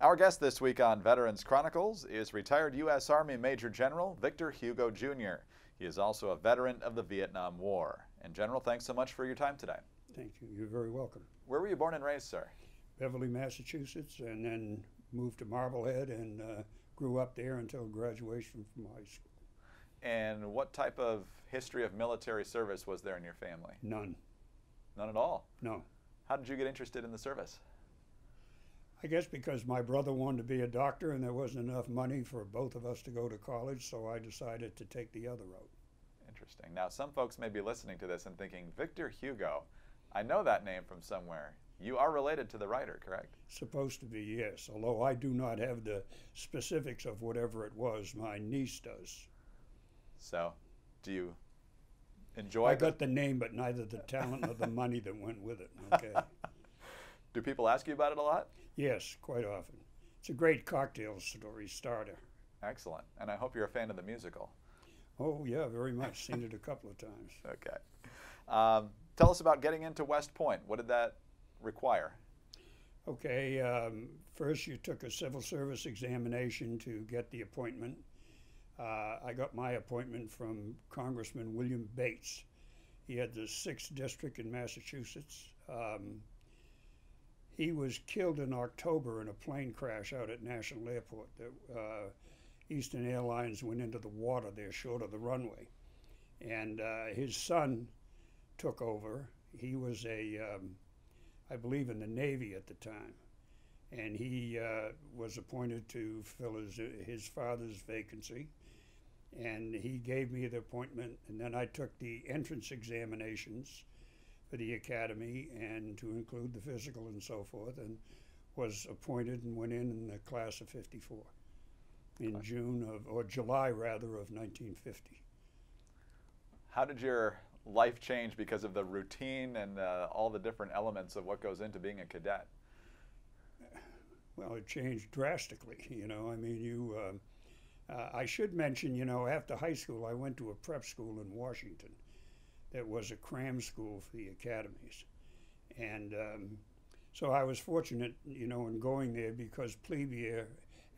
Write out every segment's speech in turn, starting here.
Our guest this week on Veterans Chronicles is retired U.S. Army Major General Victor Hugo Jr. He is also a veteran of the Vietnam War. And General, thanks so much for your time today. Thank you. You're very welcome. Where were you born and raised, sir? Beverly, Massachusetts, and then moved to Marblehead and uh, grew up there until graduation from high school. And what type of history of military service was there in your family? None. None at all? No. How did you get interested in the service? I guess because my brother wanted to be a doctor and there wasn't enough money for both of us to go to college, so I decided to take the other route. Interesting. Now, some folks may be listening to this and thinking, Victor Hugo, I know that name from somewhere. You are related to the writer, correct? Supposed to be, yes, although I do not have the specifics of whatever it was. My niece does. So, do you enjoy I got the name, but neither the talent nor the money that went with it. Okay. do people ask you about it a lot? Yes, quite often. It's a great cocktail story starter. Excellent. And I hope you're a fan of the musical. Oh, yeah, very much. Seen it a couple of times. Okay. Um, tell us about getting into West Point. What did that require? Okay, um, first you took a civil service examination to get the appointment. Uh, I got my appointment from Congressman William Bates. He had the 6th District in Massachusetts. Um, he was killed in October in a plane crash out at National Airport. The, uh, Eastern Airlines went into the water there short of the runway. And uh, his son took over. He was a, um, I believe, in the Navy at the time. And he uh, was appointed to fill his, his father's vacancy. And he gave me the appointment, and then I took the entrance examinations for the academy and to include the physical and so forth, and was appointed and went in in the class of 54 in June of, or July rather, of 1950. How did your life change because of the routine and uh, all the different elements of what goes into being a cadet? Well, it changed drastically. You know, I mean, you. Uh, uh, I should mention, you know, after high school, I went to a prep school in Washington that was a cram school for the academies. And um, so I was fortunate, you know, in going there because plebe year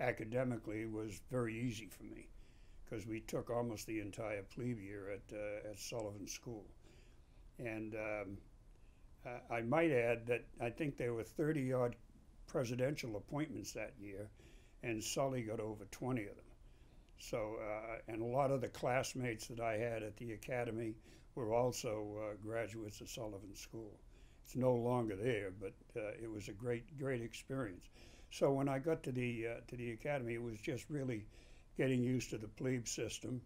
academically was very easy for me because we took almost the entire plebe year at, uh, at Sullivan School. And um, I might add that I think there were 30 odd presidential appointments that year, and Sully got over 20 of them. So, uh, and a lot of the classmates that I had at the academy were also uh, graduates of Sullivan School. It's no longer there, but uh, it was a great, great experience. So when I got to the uh, to the academy, it was just really getting used to the plebe system,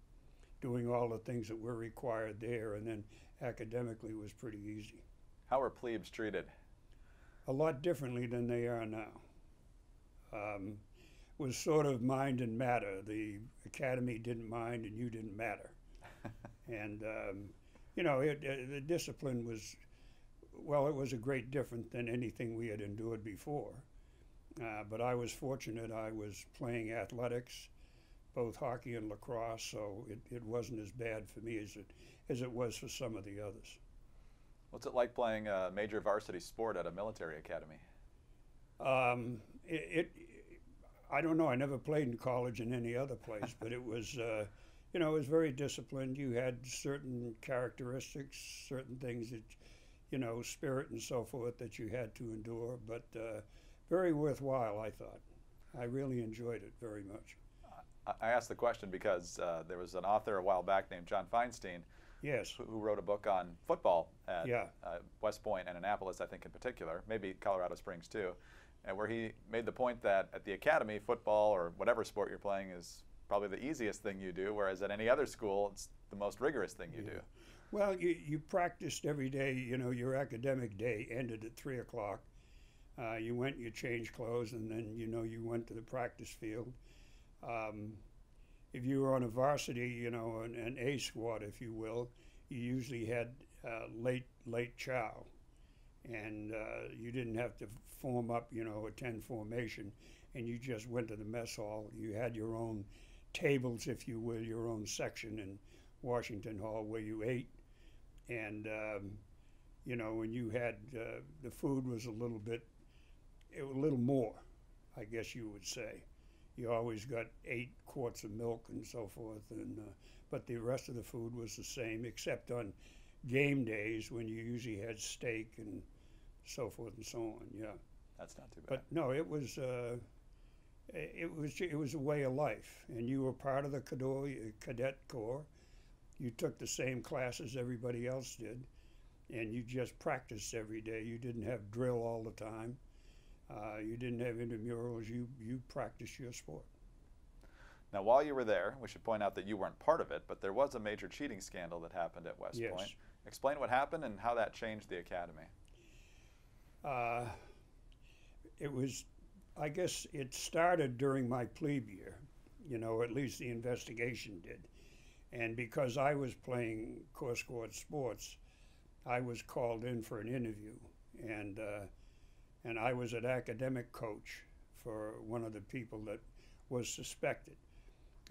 doing all the things that were required there, and then academically was pretty easy. How were plebes treated? A lot differently than they are now. Um, was sort of mind and matter. The academy didn't mind, and you didn't matter. and um, you know, it, it, the discipline was, well, it was a great different than anything we had endured before. Uh, but I was fortunate. I was playing athletics, both hockey and lacrosse, so it, it wasn't as bad for me as it as it was for some of the others. What's it like playing a major varsity sport at a military academy? Um, it, it, I don't know. I never played in college in any other place, but it was, uh, you know, it was very disciplined. You had certain characteristics, certain things that, you know, spirit and so forth that you had to endure. But uh, very worthwhile, I thought. I really enjoyed it very much. I asked the question because uh, there was an author a while back named John Feinstein. Yes. Who, wrote a book on football at yeah. uh, West Point and Annapolis, I think in particular, maybe Colorado Springs too, and where he made the point that at the academy, football or whatever sport you're playing is probably the easiest thing you do, whereas at any other school, it's the most rigorous thing you yeah. do. Well, you, you practiced every day. You know, your academic day ended at 3 o'clock uh, you went, you changed clothes, and then you know you went to the practice field. Um, if you were on a varsity, you know, an, an A squad, if you will, you usually had uh, late late chow, and uh, you didn't have to form up, you know, a ten formation, and you just went to the mess hall. You had your own tables, if you will, your own section in Washington Hall where you ate, and um, you know, when you had uh, the food was a little bit it, a little more. I guess you would say. You always got eight quarts of milk and so forth, and uh, but the rest of the food was the same, except on game days when you usually had steak and so forth and so on. Yeah, That's not too bad. but no, it was. Uh, it was it was a way of life, and you were part of the cadet cadet corps. You took the same classes everybody else did, and you just practiced every day. You didn't have drill all the time. Uh, you didn't have intramurals. You you practiced your sport. now, while you were there, we should point out that you weren't part of it, but there was a major cheating scandal that happened at West Yes. Point. Explain what happened and how that changed the academy. Uh, it was, I guess, it started during my plebe year. You know, at least the investigation did, and because I was playing course court sports, I was called in for an interview, and uh, and I was an academic coach for one of the people that was suspected.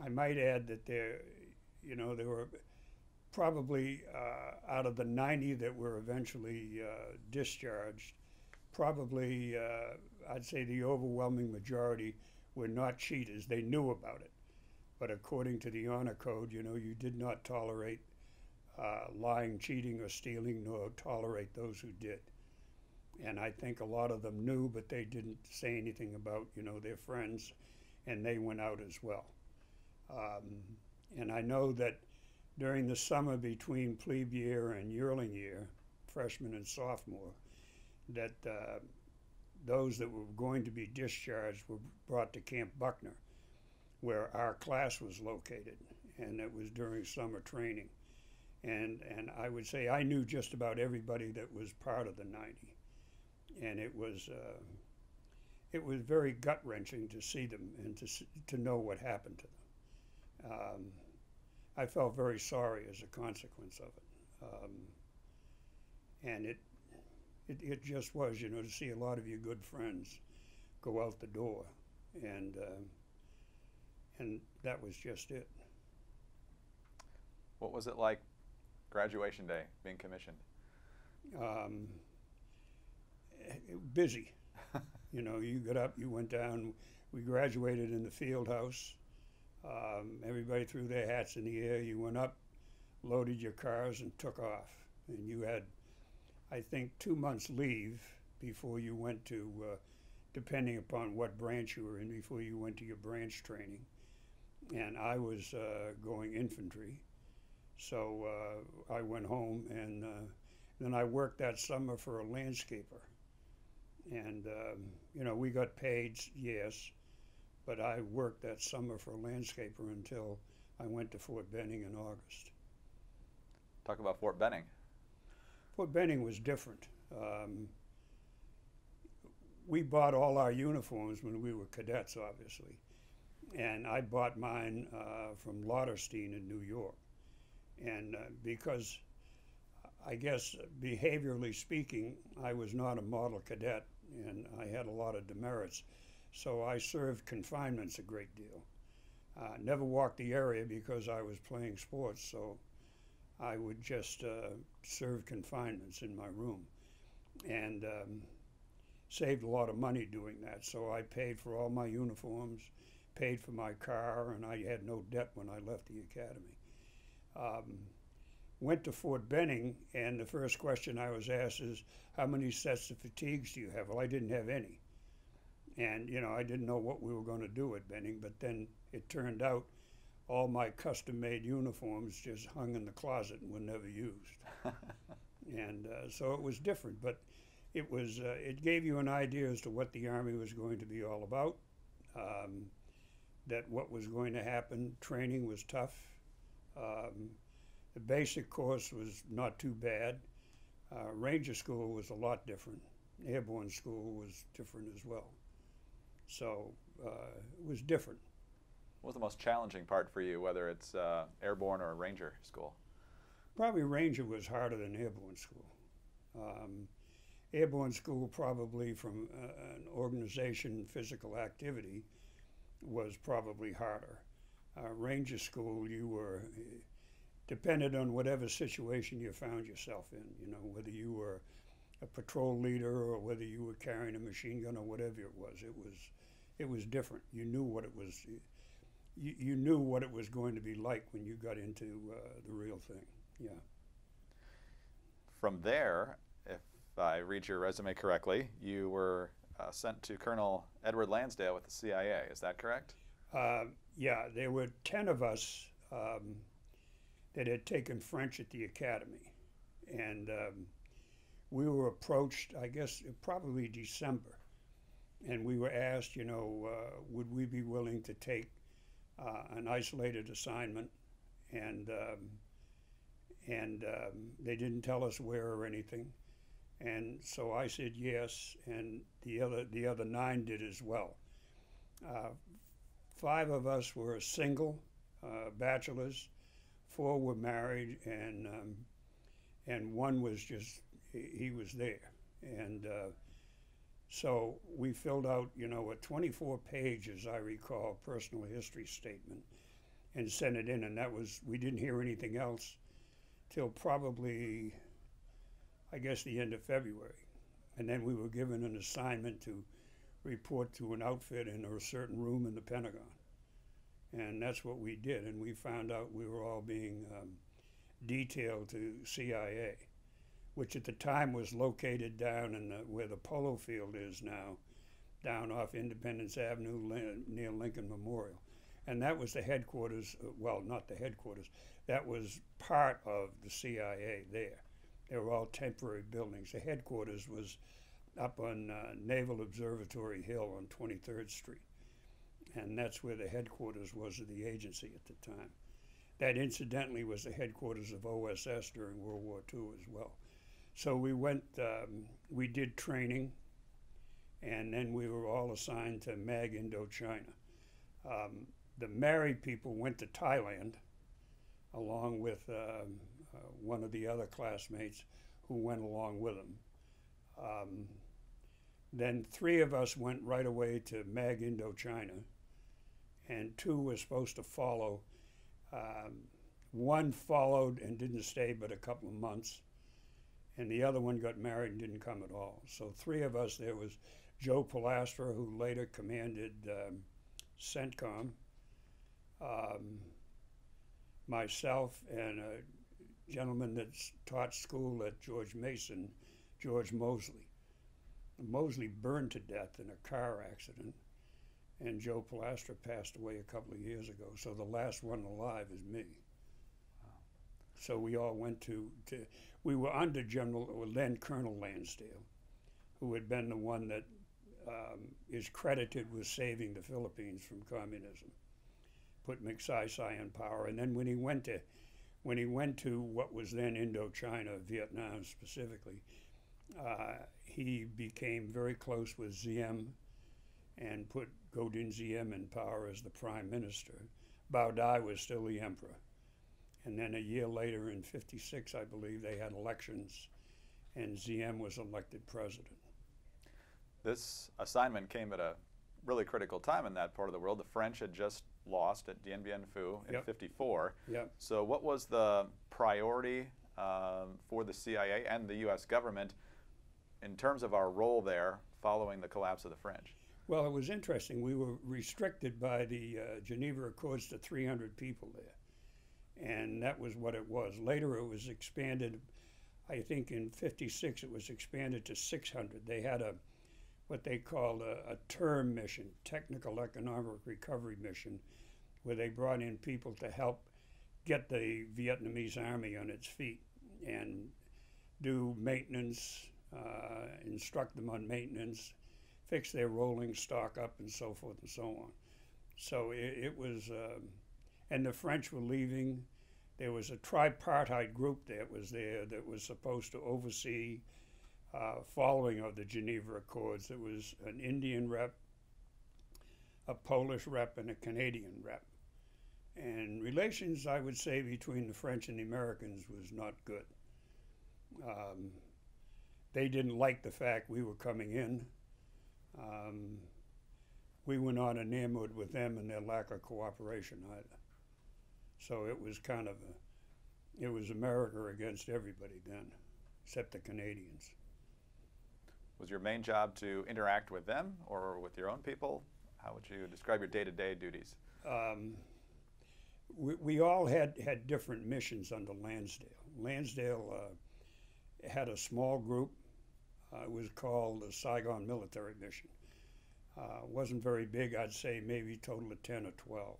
I might add that there, you know, there were probably uh, out of the 90 that were eventually uh, discharged, probably uh, I'd say the overwhelming majority were not cheaters. They knew about it, but according to the honor code, you know, you did not tolerate uh, lying, cheating, or stealing, nor tolerate those who did. And I think a lot of them knew, but they didn't say anything about, you know, their friends, and they went out as well. Um, and I know that during the summer between plebe year and yearling year, freshman and sophomore, that uh, those that were going to be discharged were brought to Camp Buckner, where our class was located, and it was during summer training. And and I would say I knew just about everybody that was part of the 90, and it was uh, it was very gut wrenching to see them and to to know what happened to them. Um, I felt very sorry as a consequence of it. Um, and it, it, it just was, you know, to see a lot of your good friends go out the door. And, uh, and that was just it. What was it like graduation day, being commissioned? Um, busy. you know, you got up, you went down. We graduated in the field house. Um, everybody threw their hats in the air. You went up, loaded your cars, and took off. And you had, I think, two months leave before you went to, uh, depending upon what branch you were in, before you went to your branch training. And I was uh, going infantry, so uh, I went home and uh, then I worked that summer for a landscaper. And, um, you know, we got paid, yes, but I worked that summer for a landscaper until I went to Fort Benning in August. Talk about Fort Benning. Fort Benning was different. Um, we bought all our uniforms when we were cadets, obviously. And I bought mine uh, from Lauderstein in New York. And uh, because I guess behaviorally speaking, I was not a model cadet and I had a lot of demerits. So I served confinements a great deal. Uh, never walked the area because I was playing sports, so I would just uh, serve confinements in my room and um, saved a lot of money doing that. So I paid for all my uniforms, paid for my car, and I had no debt when I left the academy. Um, went to Fort Benning, and the first question I was asked is, How many sets of fatigues do you have? Well, I didn't have any. And, you know, I didn't know what we were going to do at Benning, but then it turned out all my custom made uniforms just hung in the closet and were never used. and uh, so it was different, but it was uh, it gave you an idea as to what the army was going to be all about. Um, that what was going to happen. Training was tough. Um, the basic course was not too bad. Uh, Ranger school was a lot different. Airborne school was different as well. So uh, it was different. What was the most challenging part for you, whether it's uh, airborne or ranger school? Probably Ranger was harder than Airborne School. Um, Airborne School, probably from uh, an organization, physical activity, was probably harder. Uh, Ranger School, you were uh, depended on whatever situation you found yourself in. You know, whether you were a patrol leader or whether you were carrying a machine gun or whatever it was. It was it was different. You knew what it was. You, you knew what it was going to be like when you got into uh, the real thing. Yeah. From there, if I read your resume correctly, you were uh, sent to Colonel Edward Lansdale with the CIA. Is that correct? Uh, yeah, there were 10 of us um, that had taken French at the academy. And um, we were approached, I guess, probably December. And we were asked, you know, uh, would we be willing to take uh, an isolated assignment? And, um, and um, they didn't tell us where or anything. And so I said yes, and the other, the other nine did as well. Uh, five of us were single uh, bachelors, four were married, and um, and one was just he, was there, and uh, so we filled out you know a 24 page, as I recall, personal history statement, and sent it in, and that was we didn't hear anything else till probably I guess the end of February, and then we were given an assignment to report to an outfit in a certain room in the Pentagon. And that's what we did. And we found out we were all being um, detailed to CIA, which at the time was located down in the, where the polo field is now, down off Independence Avenue near Lincoln Memorial. And that was the headquarters, uh, well, not the headquarters, that was part of the CIA there. They were all temporary buildings. The headquarters was up on uh, Naval Observatory Hill on 23rd Street. And that's where the headquarters was of the agency at the time. That incidentally was the headquarters of OSS during World War II as well. So we went, um, we did training, and then we were all assigned to MAG Indochina. Um, the married people went to Thailand along with um, uh, one of the other classmates who went along with them. Um, then three of us went right away to MAG Indochina, and two were supposed to follow. Um, one followed and didn't stay but a couple of months, and the other one got married and didn't come at all. So three of us. There was Joe Palastra, who later commanded um, CENTCOM, um, myself, and a gentleman that taught school at George Mason, George Mosley. Mosley burned to death in a car accident, and Joe Palastra passed away a couple of years ago. So the last one alive is me. So we all went to, to we were under General, or then Colonel Lansdale, who had been the one that um, is credited with saving the Philippines from communism, put Magsaysay in power, and then when he went to, when he went to what was then Indochina, Vietnam specifically, uh, he became very close with Diem and put Ngo Dinh in power as the prime minister. Bao Dai was still the emperor. And then a year later, in 56, I believe, they had elections, and Diem was elected president. This assignment came at a really critical time in that part of the world. The French had just lost at Dien Bien Phu in yep. 54. Yep. So, what was the priority um, for the CIA and the U.S. government in terms of our role there following the collapse of the French? Well, it was interesting. We were restricted by the uh, Geneva Accords to 300 people there, and that was what it was. Later, it was expanded. I think in '56 it was expanded to 600. They had a what they called a, a term mission, technical economic recovery mission, where they brought in people to help get the Vietnamese army on its feet and do maintenance, uh, instruct them on maintenance, fix their rolling stock up, and so forth and so on. So it, it was, um, and the French were leaving. There was a tripartite group that was there that was supposed to oversee uh, following of the Geneva Accords. There was an Indian rep, a Polish rep, and a Canadian rep. And relations, I would say, between the French and the Americans was not good. Um, they didn't like the fact we were coming in. Um, we were not enamored with them and their lack of cooperation either. So it was kind of a, it was America against everybody then, except the Canadians. Was your main job to interact with them or with your own people? How would you describe your day-to-day duties? Um, we, we all had, had different missions under Lansdale. Lansdale uh, had a small group. Uh, it was called the Saigon Military Mission. Uh, wasn't very big, I'd say maybe total of 10 or 12.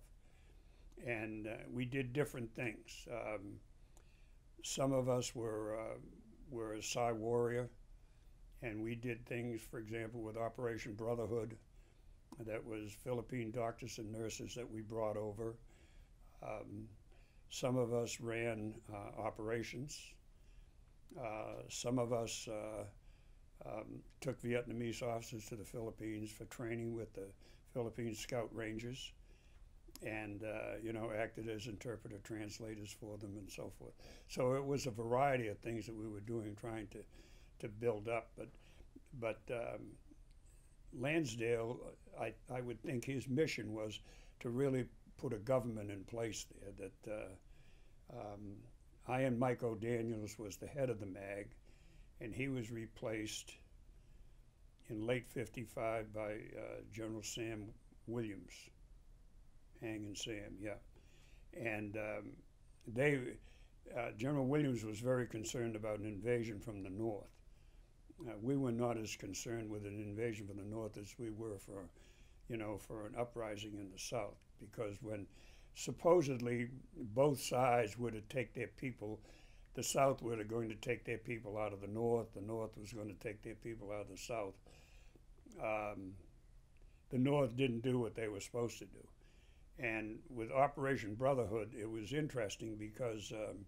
And uh, we did different things. Um, some of us were, uh, were a Psy warrior, and we did things, for example, with Operation Brotherhood. That was Philippine doctors and nurses that we brought over. Um, some of us ran uh, operations. Uh, some of us uh, um, took Vietnamese officers to the Philippines for training with the Philippine Scout Rangers and, uh, you know, acted as interpreter translators for them and so forth. So it was a variety of things that we were doing trying to, to build up. But, but um, Lansdale, I, I would think his mission was to really put a government in place there that uh, um, Iron Mike O'Daniels was the head of the MAG, and he was replaced in late 55 by uh, General Sam Williams. Hanging Sam, yeah. And um, they, uh, General Williams was very concerned about an invasion from the north. Uh, we were not as concerned with an invasion from the north as we were for, you know, for an uprising in the south. Because when supposedly both sides were to take their people, the south were going to take their people out of the north, the north was going to take their people out of the south. Um, the north didn't do what they were supposed to do. And with Operation Brotherhood, it was interesting because um,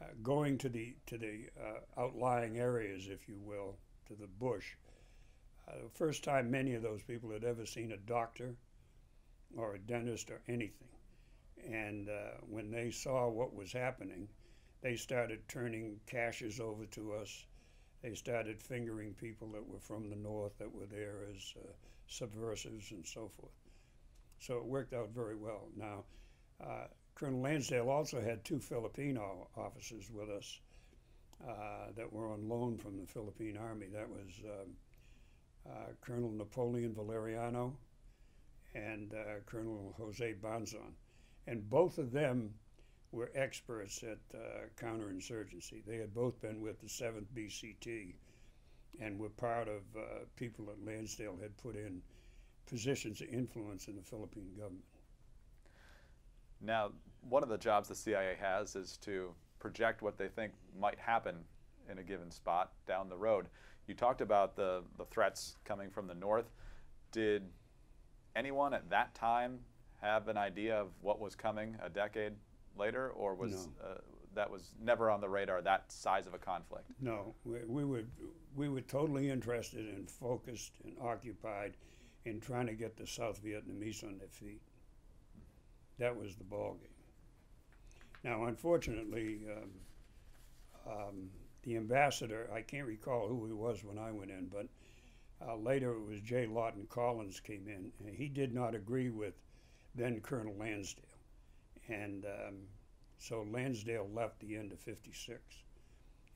uh, going to the to the uh, outlying areas, if you will, to the bush. Uh, the first time many of those people had ever seen a doctor or a dentist or anything, and uh, when they saw what was happening, they started turning caches over to us. They started fingering people that were from the north that were there as uh, subversives and so forth. So it worked out very well. Now. Uh, Colonel Lansdale also had two Filipino officers with us uh, that were on loan from the Philippine Army. That was um, uh, Colonel Napoleon Valeriano and uh, Colonel Jose Banzon. And both of them were experts at uh, counterinsurgency. They had both been with the 7th BCT and were part of uh, people that Lansdale had put in positions of influence in the Philippine government. Now, one of the jobs the CIA has is to project what they think might happen in a given spot down the road. You talked about the, the threats coming from the north. Did anyone at that time have an idea of what was coming a decade later, or was no. uh, that was never on the radar? That size of a conflict? No, we, we were we were totally interested and focused and occupied in trying to get the South Vietnamese on their feet. That was the ball game. Now, unfortunately, um, um, the ambassador, I can't recall who he was when I went in, but uh, later it was J. Lawton Collins came in, and he did not agree with then Colonel Lansdale. And um, so Lansdale left the end of 56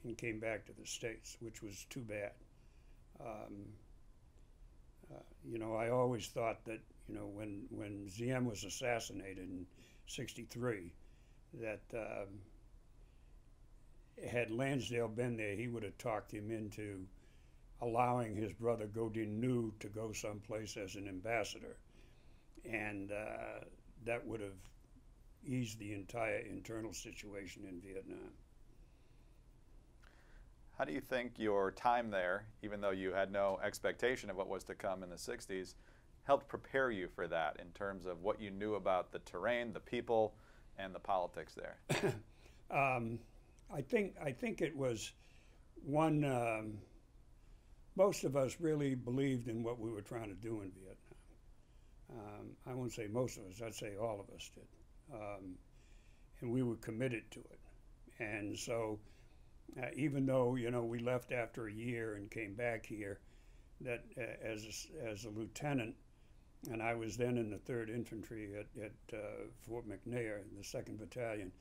and came back to the States, which was too bad. Um, you know, I always thought that you know, when when Diem was assassinated in '63, that um, had Lansdale been there, he would have talked him into allowing his brother Ngo Dinh to go someplace as an ambassador, and uh, that would have eased the entire internal situation in Vietnam. How do you think your time there, even though you had no expectation of what was to come in the 60s, helped prepare you for that in terms of what you knew about the terrain, the people, and the politics there? um, I think I think it was one. Um, most of us really believed in what we were trying to do in Vietnam. Um, I won't say most of us. I'd say all of us did, um, and we were committed to it. And so, uh, even though you know we left after a year and came back here, that uh, as a, as a lieutenant, and I was then in the Third Infantry at, at uh, Fort McNair, the Second Battalion,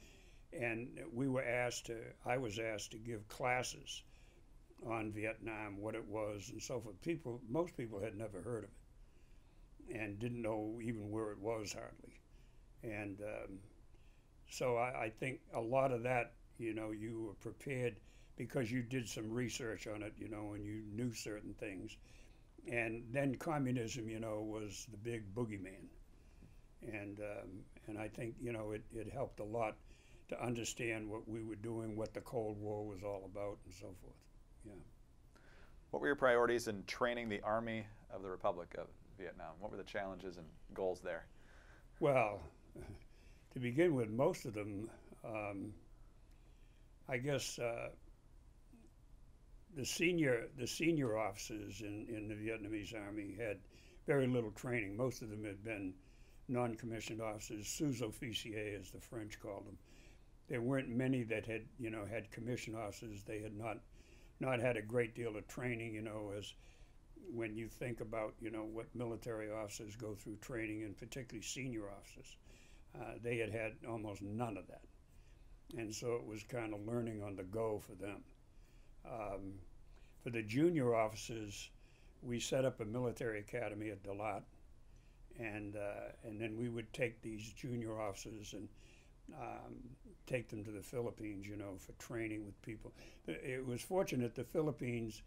and we were asked to. I was asked to give classes on Vietnam, what it was, and so forth. People, most people had never heard of it, and didn't know even where it was hardly. And um, so I, I think a lot of that, you know, you were prepared because you did some research on it, you know, and you knew certain things. And then communism, you know, was the big boogeyman. And, um, and I think, you know, it, it helped a lot to understand what we were doing, what the Cold War was all about, and so forth. Yeah. What were your priorities in training the Army of the Republic of Vietnam? What were the challenges and goals there? Well, to begin with, most of them, um, I guess, uh, the senior the senior officers in, in the Vietnamese army had very little training. Most of them had been non-commissioned officers, sous-officiers, as the French called them. There weren't many that had you know had commissioned officers. They had not not had a great deal of training. You know, as when you think about you know what military officers go through training, and particularly senior officers, uh, they had had almost none of that, and so it was kind of learning on the go for them. Um, for the junior officers, we set up a military academy at Dalat, and uh, and then we would take these junior officers and um, take them to the Philippines, you know, for training with people. It was fortunate the Philippines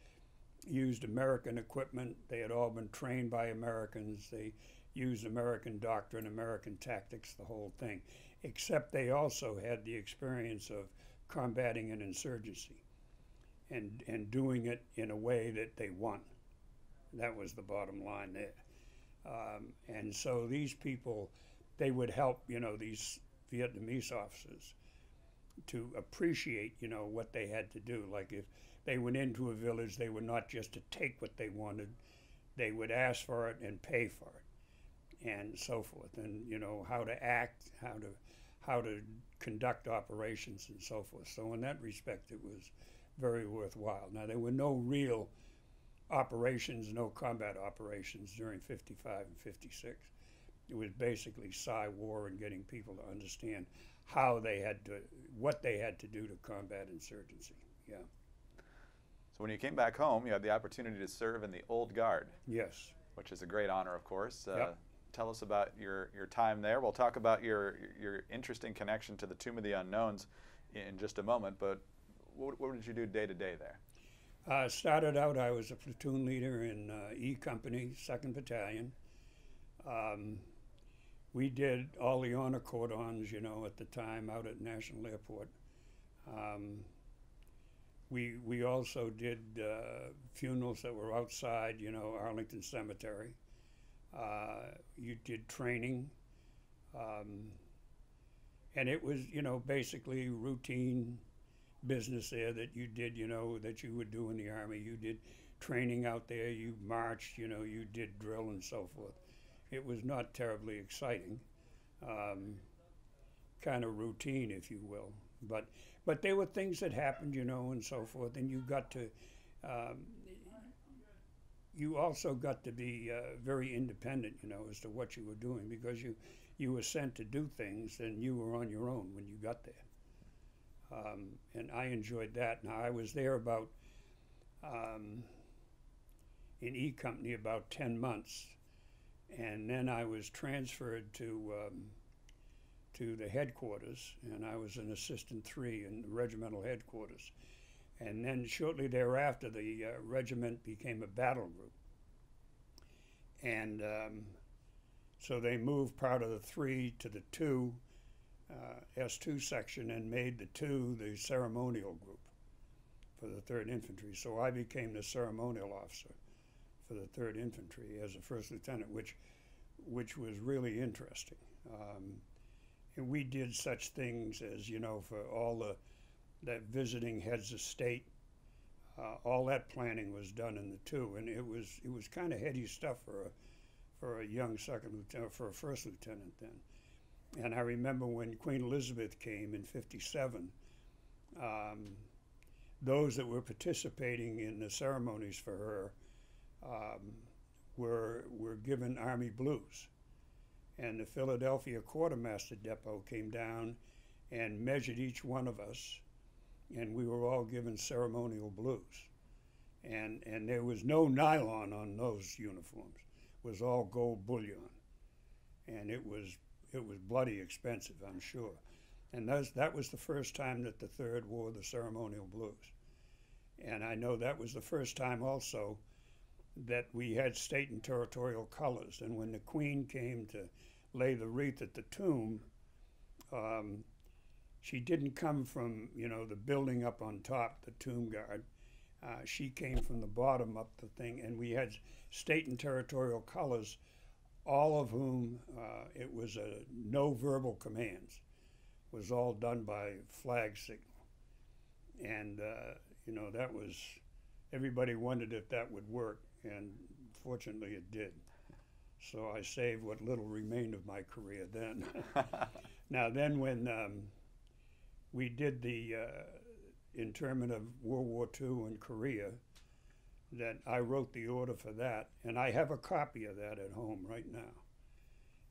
used American equipment. They had all been trained by Americans. They used American doctrine, American tactics, the whole thing. Except they also had the experience of combating an insurgency and, and doing it in a way that they won. That was the bottom line there. Um, and so these people, they would help, you know, these Vietnamese officers to appreciate, you know, what they had to do. Like if they went into a village, they were not just to take what they wanted, they would ask for it and pay for it, and so forth. And you know how to act, how to how to conduct operations, and so forth. So in that respect, it was very worthwhile. Now there were no real operations, no combat operations during 55 and 56. It was basically Psy war and getting people to understand how they had to, what they had to do to combat insurgency. Yeah. So when you came back home, you had the opportunity to serve in the Old Guard. Yes. Which is a great honor, of course. Uh, yep. Tell us about your, your time there. We'll talk about your, your interesting connection to the Tomb of the Unknowns in just a moment, but what, what did you do day to day there? Uh, started out, I was a platoon leader in uh, E Company, 2nd Battalion. Um, we did all the honor cordons, you know, at the time out at National Airport. Um, we we also did uh, funerals that were outside, you know, Arlington Cemetery. Uh, you did training, um, and it was, you know, basically routine business there that you did, you know, that you would do in the army. You did training out there. You marched, you know, you did drill and so forth it was not terribly exciting, um, kind of routine, if you will. But but there were things that happened, you know, and so forth, and you got to. Um, you also got to be uh, very independent, you know, as to what you were doing because you you were sent to do things and you were on your own when you got there. Um, and I enjoyed that. Now I was there about um, in E Company about ten months, and then I was transferred to um, to the headquarters, and I was an assistant three in the regimental headquarters. And then shortly thereafter, the uh, regiment became a battle group, and um, so they moved part of the three to the two uh, S2 section and made the two the ceremonial group for the Third Infantry. So I became the ceremonial officer for the Third Infantry as a first lieutenant, which which was really interesting. Um, and we did such things as you know for all the that visiting heads of state. Uh, all that planning was done in the two, and it was it was kind of heady stuff for a for a young second lieutenant for a first lieutenant then. And I remember when Queen Elizabeth came in '57. Um, those that were participating in the ceremonies for her um, were, were given Army blues. And the Philadelphia Quartermaster Depot came down and measured each one of us, and we were all given ceremonial blues. And, and there was no nylon on those uniforms. It was all gold bullion, and it was it was bloody expensive, I'm sure. And those, that was the first time that the Third wore the ceremonial blues. And I know that was the first time also that we had state and territorial colors. And when the Queen came to lay the wreath at the tomb, um, she didn't come from you know the building up on top, the tomb guard. Uh, she came from the bottom up the thing, and we had state and territorial colors, all of whom uh, it was a no verbal commands, was all done by flag signal, and uh, you know that was everybody wondered if that would work, and fortunately it did. So I saved what little remained of my career then. now then, when um, we did the uh, interment of World War II in Korea, that I wrote the order for that, and I have a copy of that at home right now.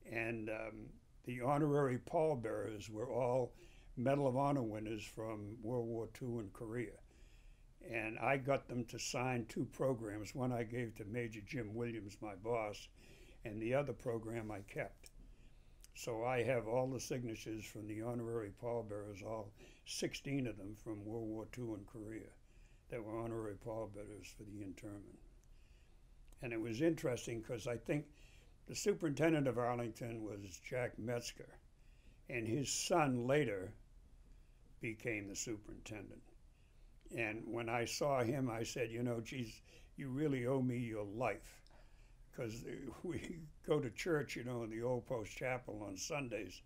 And um, the honorary pallbearers were all Medal of Honor winners from World War II in Korea. And I got them to sign two programs. One I gave to Major Jim Williams, my boss, and the other program I kept. So I have all the signatures from the honorary pallbearers, all 16 of them from World War II and Korea that were honorary pallbearers for the interment. And it was interesting because I think the superintendent of Arlington was Jack Metzger, and his son later became the superintendent. And when I saw him, I said, you know, geez, you really owe me your life. Because we go to church, you know, in the Old Post Chapel on Sundays,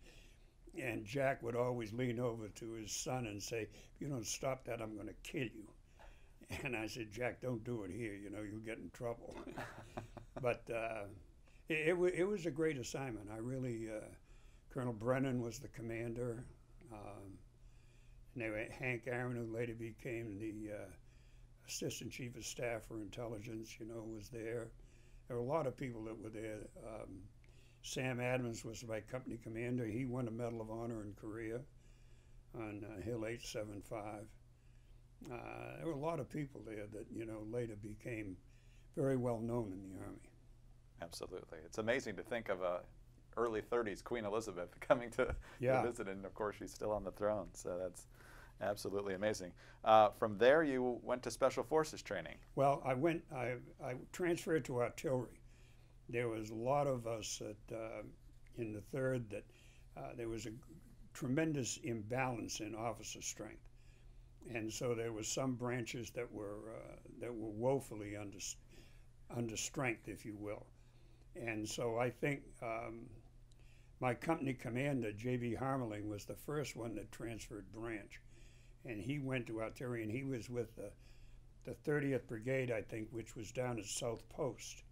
and Jack would always lean over to his son and say, if you don't stop that, I'm going to kill you. And I said, Jack, don't do it here. You know, you'll get in trouble. but uh, it, it, it, was a great assignment. I really, uh, Colonel Brennan was the commander. Um, and they, Hank Aaron, who later became the uh, assistant chief of staff for intelligence, you know, was there. There were a lot of people that were there. Um, Sam Adams was my company commander. He won a Medal of Honor in Korea on uh, Hill 875 uh, there were a lot of people there that you know later became very well known in the army. Absolutely, it's amazing to think of a early 30s Queen Elizabeth coming to, yeah. to visit, and of course she's still on the throne. So that's absolutely amazing. Uh, from there, you went to Special Forces training. Well, I went. I, I transferred to artillery. There was a lot of us at, uh, in the third that uh, there was a tremendous imbalance in officer strength and so there was some branches that were uh, that were woefully under under strength, if you will. And so I think um, my company commander, J.B. Harmeling, was the first one that transferred branch, and he went to artillery, and he was with the the 30th Brigade, I think, which was down at South Post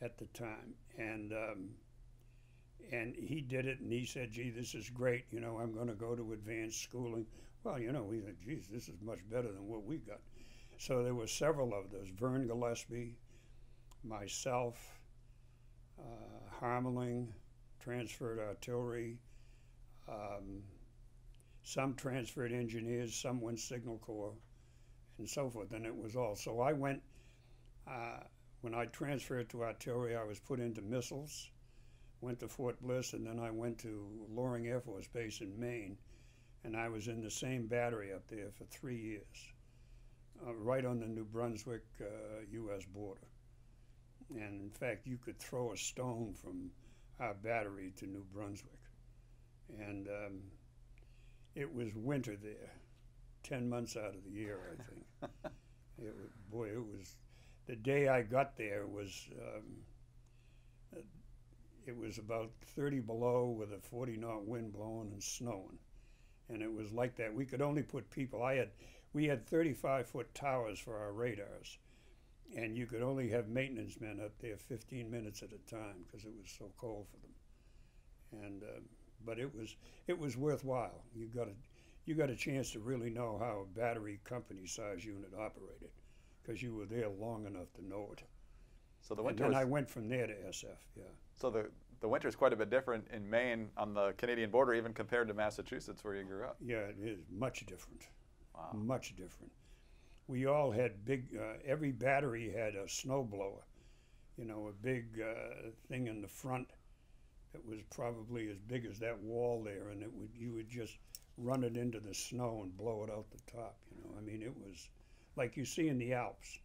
at the time, and. Um, and he did it, and he said, "Gee, this is great. You know, I'm going to go to advanced schooling. Well, you know, we said, geez, this is much better than what we got. So there were several of those. Vern Gillespie, myself, uh, Harmeling, transferred artillery, um, some transferred engineers, some went signal corps, and so forth. And it was all. So I went, uh, when I transferred to artillery, I was put into missiles, went to Fort Bliss, and then I went to Loring Air Force Base in Maine and I was in the same battery up there for three years, uh, right on the New Brunswick uh, U.S. border. And in fact, you could throw a stone from our battery to New Brunswick. And um, it was winter there, 10 months out of the year, I think. it was, boy, it was, the day I got there was, um, it was about 30 below with a 40 knot wind blowing and snowing and it was like that. We could only put people. I had, we had 35 foot towers for our radars, and you could only have maintenance men up there 15 minutes at a time because it was so cold for them. And uh, but it was it was worthwhile. You got a you got a chance to really know how a battery company size unit operated because you were there long enough to know it. So the winter. And then I went from there to SF. Yeah. So the the winter is quite a bit different in Maine on the Canadian border, even compared to Massachusetts, where you grew up. Yeah, it is much different. Wow. Much different. We all had big. Uh, every battery had a snowblower, you know, a big uh, thing in the front that was probably as big as that wall there, and it would you would just run it into the snow and blow it out the top. You know, I mean, it was like you see in the Alps.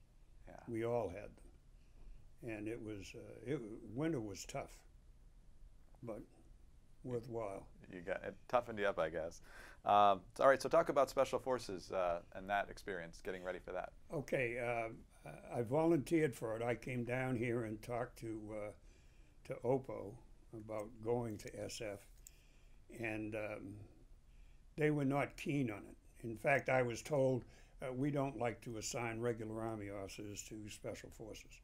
Yeah. We all had them, and it was uh, it winter was tough, but worthwhile. You got it toughened you up, I guess. Um, all right, so talk about special forces uh, and that experience, getting ready for that. Okay, uh, I volunteered for it. I came down here and talked to uh, to OPO about going to SF, and um, they were not keen on it. In fact, I was told uh, we don't like to assign regular Army officers to special forces.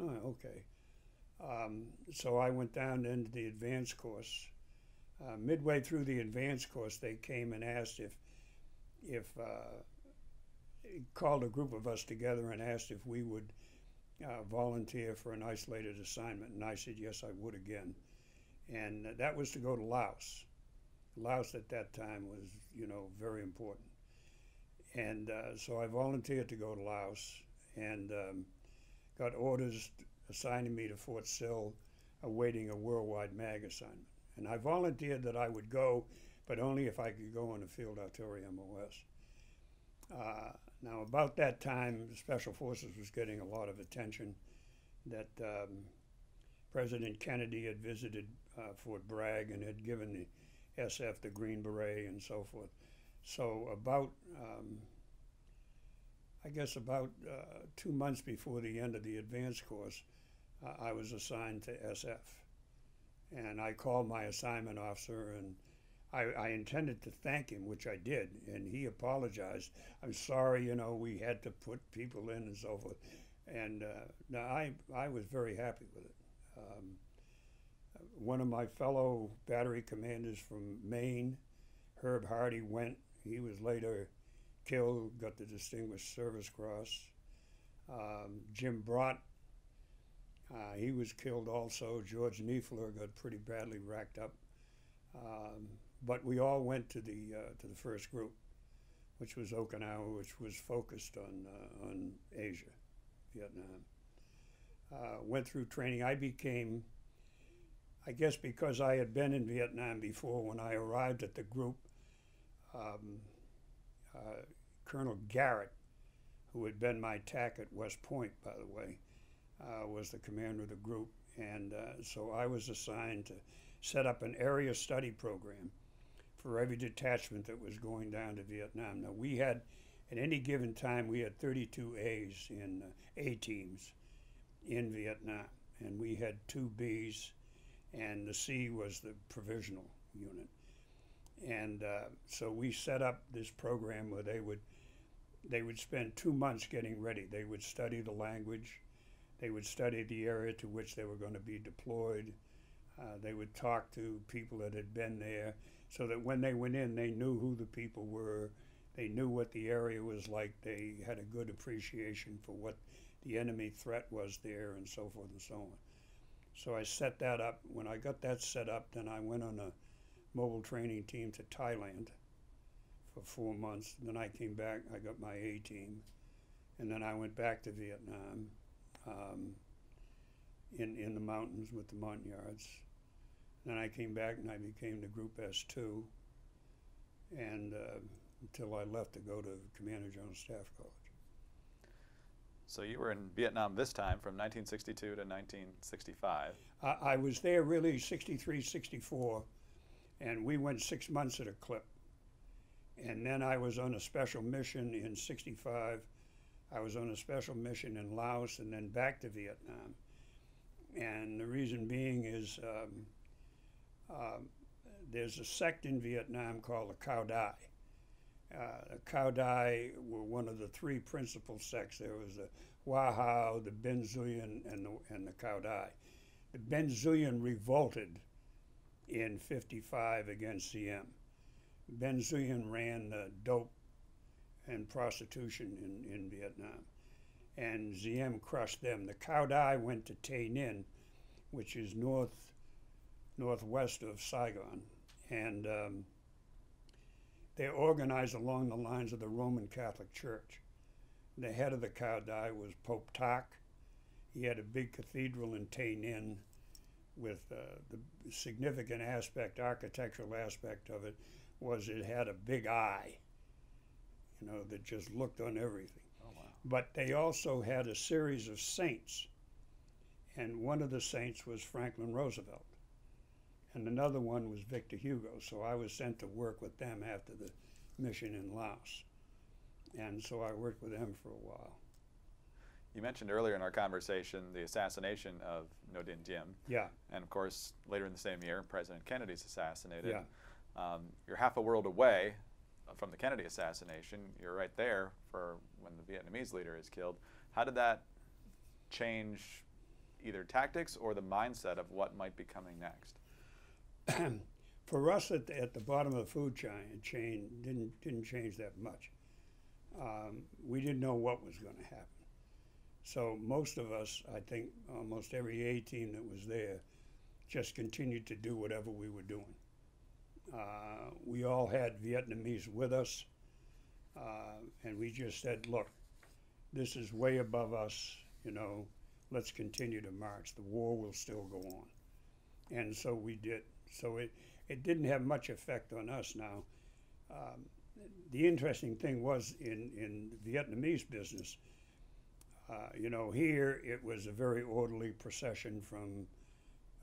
Oh, okay. Um, so I went down into the advanced course. Uh, midway through the advanced course, they came and asked if if uh, called a group of us together and asked if we would uh, volunteer for an isolated assignment, and I said yes, I would again, and that was to go to Laos. Laos at that time was, you know, very important, and uh, so I volunteered to go to Laos and um, got orders assigning me to Fort Sill, awaiting a worldwide mag assignment, and I volunteered that I would go, but only if I could go on a field artillery MOS. Uh, now, about that time, Special Forces was getting a lot of attention. That um, President Kennedy had visited uh, Fort Bragg and had given the SF the Green Beret and so forth. So, about, um, I guess, about uh, two months before the end of the advanced course, uh, I was assigned to SF. And I called my assignment officer and I, I intended to thank him, which I did, and he apologized. I'm sorry, you know, we had to put people in and so forth. And uh, no, I, I was very happy with it. Um, one of my fellow battery commanders from Maine, Herb Hardy, went. He was later killed, got the Distinguished Service Cross. Um, Jim Brott, uh, he was killed also. George Niefler got pretty badly racked up. Um, but we all went to the uh, to the first group, which was Okinawa, which was focused on uh, on Asia, Vietnam. Uh, went through training. I became, I guess, because I had been in Vietnam before. When I arrived at the group, um, uh, Colonel Garrett, who had been my TAC at West Point, by the way, uh, was the commander of the group, and uh, so I was assigned to set up an area study program for every detachment that was going down to Vietnam. Now we had, at any given time, we had 32 A's in uh, A teams in Vietnam, and we had two B's, and the C was the provisional unit. And uh, so we set up this program where they would they would spend two months getting ready. They would study the language, they would study the area to which they were going to be deployed. Uh, they would talk to people that had been there so that when they went in, they knew who the people were, they knew what the area was like, they had a good appreciation for what the enemy threat was there, and so forth and so on. So I set that up. When I got that set up, then I went on a mobile training team to Thailand for four months. Then I came back, I got my A team, and then I went back to Vietnam um, in, in the mountains with the Montagnards. Then I came back and I became the Group S2, and uh, until I left to go to Commander General Staff College. So you were in Vietnam this time from 1962 to 1965. I, I was there really 63, 64, and we went six months at a clip. And then I was on a special mission in 65. I was on a special mission in Laos and then back to Vietnam. And the reason being is um, um, there's a sect in Vietnam called the Cao Dai. Uh, the Cao Dai were one of the three principal sects. There was the Hoa Hao, the Binh Xuyen, and the, and the Cao Dai. The Binh Xuyen revolted in 55 against Diem. Binh Xuyen ran the dope and prostitution in, in Vietnam. And Diem crushed them. The Cao Dai went to Tay Ninh, which is north northwest of Saigon, and um, they organized along the lines of the Roman Catholic Church. The head of the Cao Dai was Pope Tac, He had a big cathedral in Tay Ninh with uh, the significant aspect, architectural aspect of it, was it had a big eye, you know, that just looked on everything. Oh, wow. But they also had a series of saints, and one of the saints was Franklin Roosevelt, and another one was Victor Hugo. So I was sent to work with them after the mission in Laos, and so I worked with them for a while. You mentioned earlier in our conversation the assassination of Ngo Dinh Diem. Yeah, And of course, later in the same year, President Kennedy's assassinated. yeah. Um, you're half a world away from the Kennedy assassination. You're right there for when the Vietnamese leader is killed. How did that change either tactics or the mindset of what might be coming next? for us at the, at the bottom of the food chain, chain didn't didn't change that much. Um, we didn't know what was going to happen. So most of us, I think, almost every A team that was there, just continued to do whatever we were doing. Uh, we all had Vietnamese with us, uh, and we just said, "Look, this is way above us. You know, let's continue to march. The war will still go on." And so we did. So it it didn't have much effect on us now. Um, the interesting thing was in, in Vietnamese business, uh, you know, here it was a very orderly procession from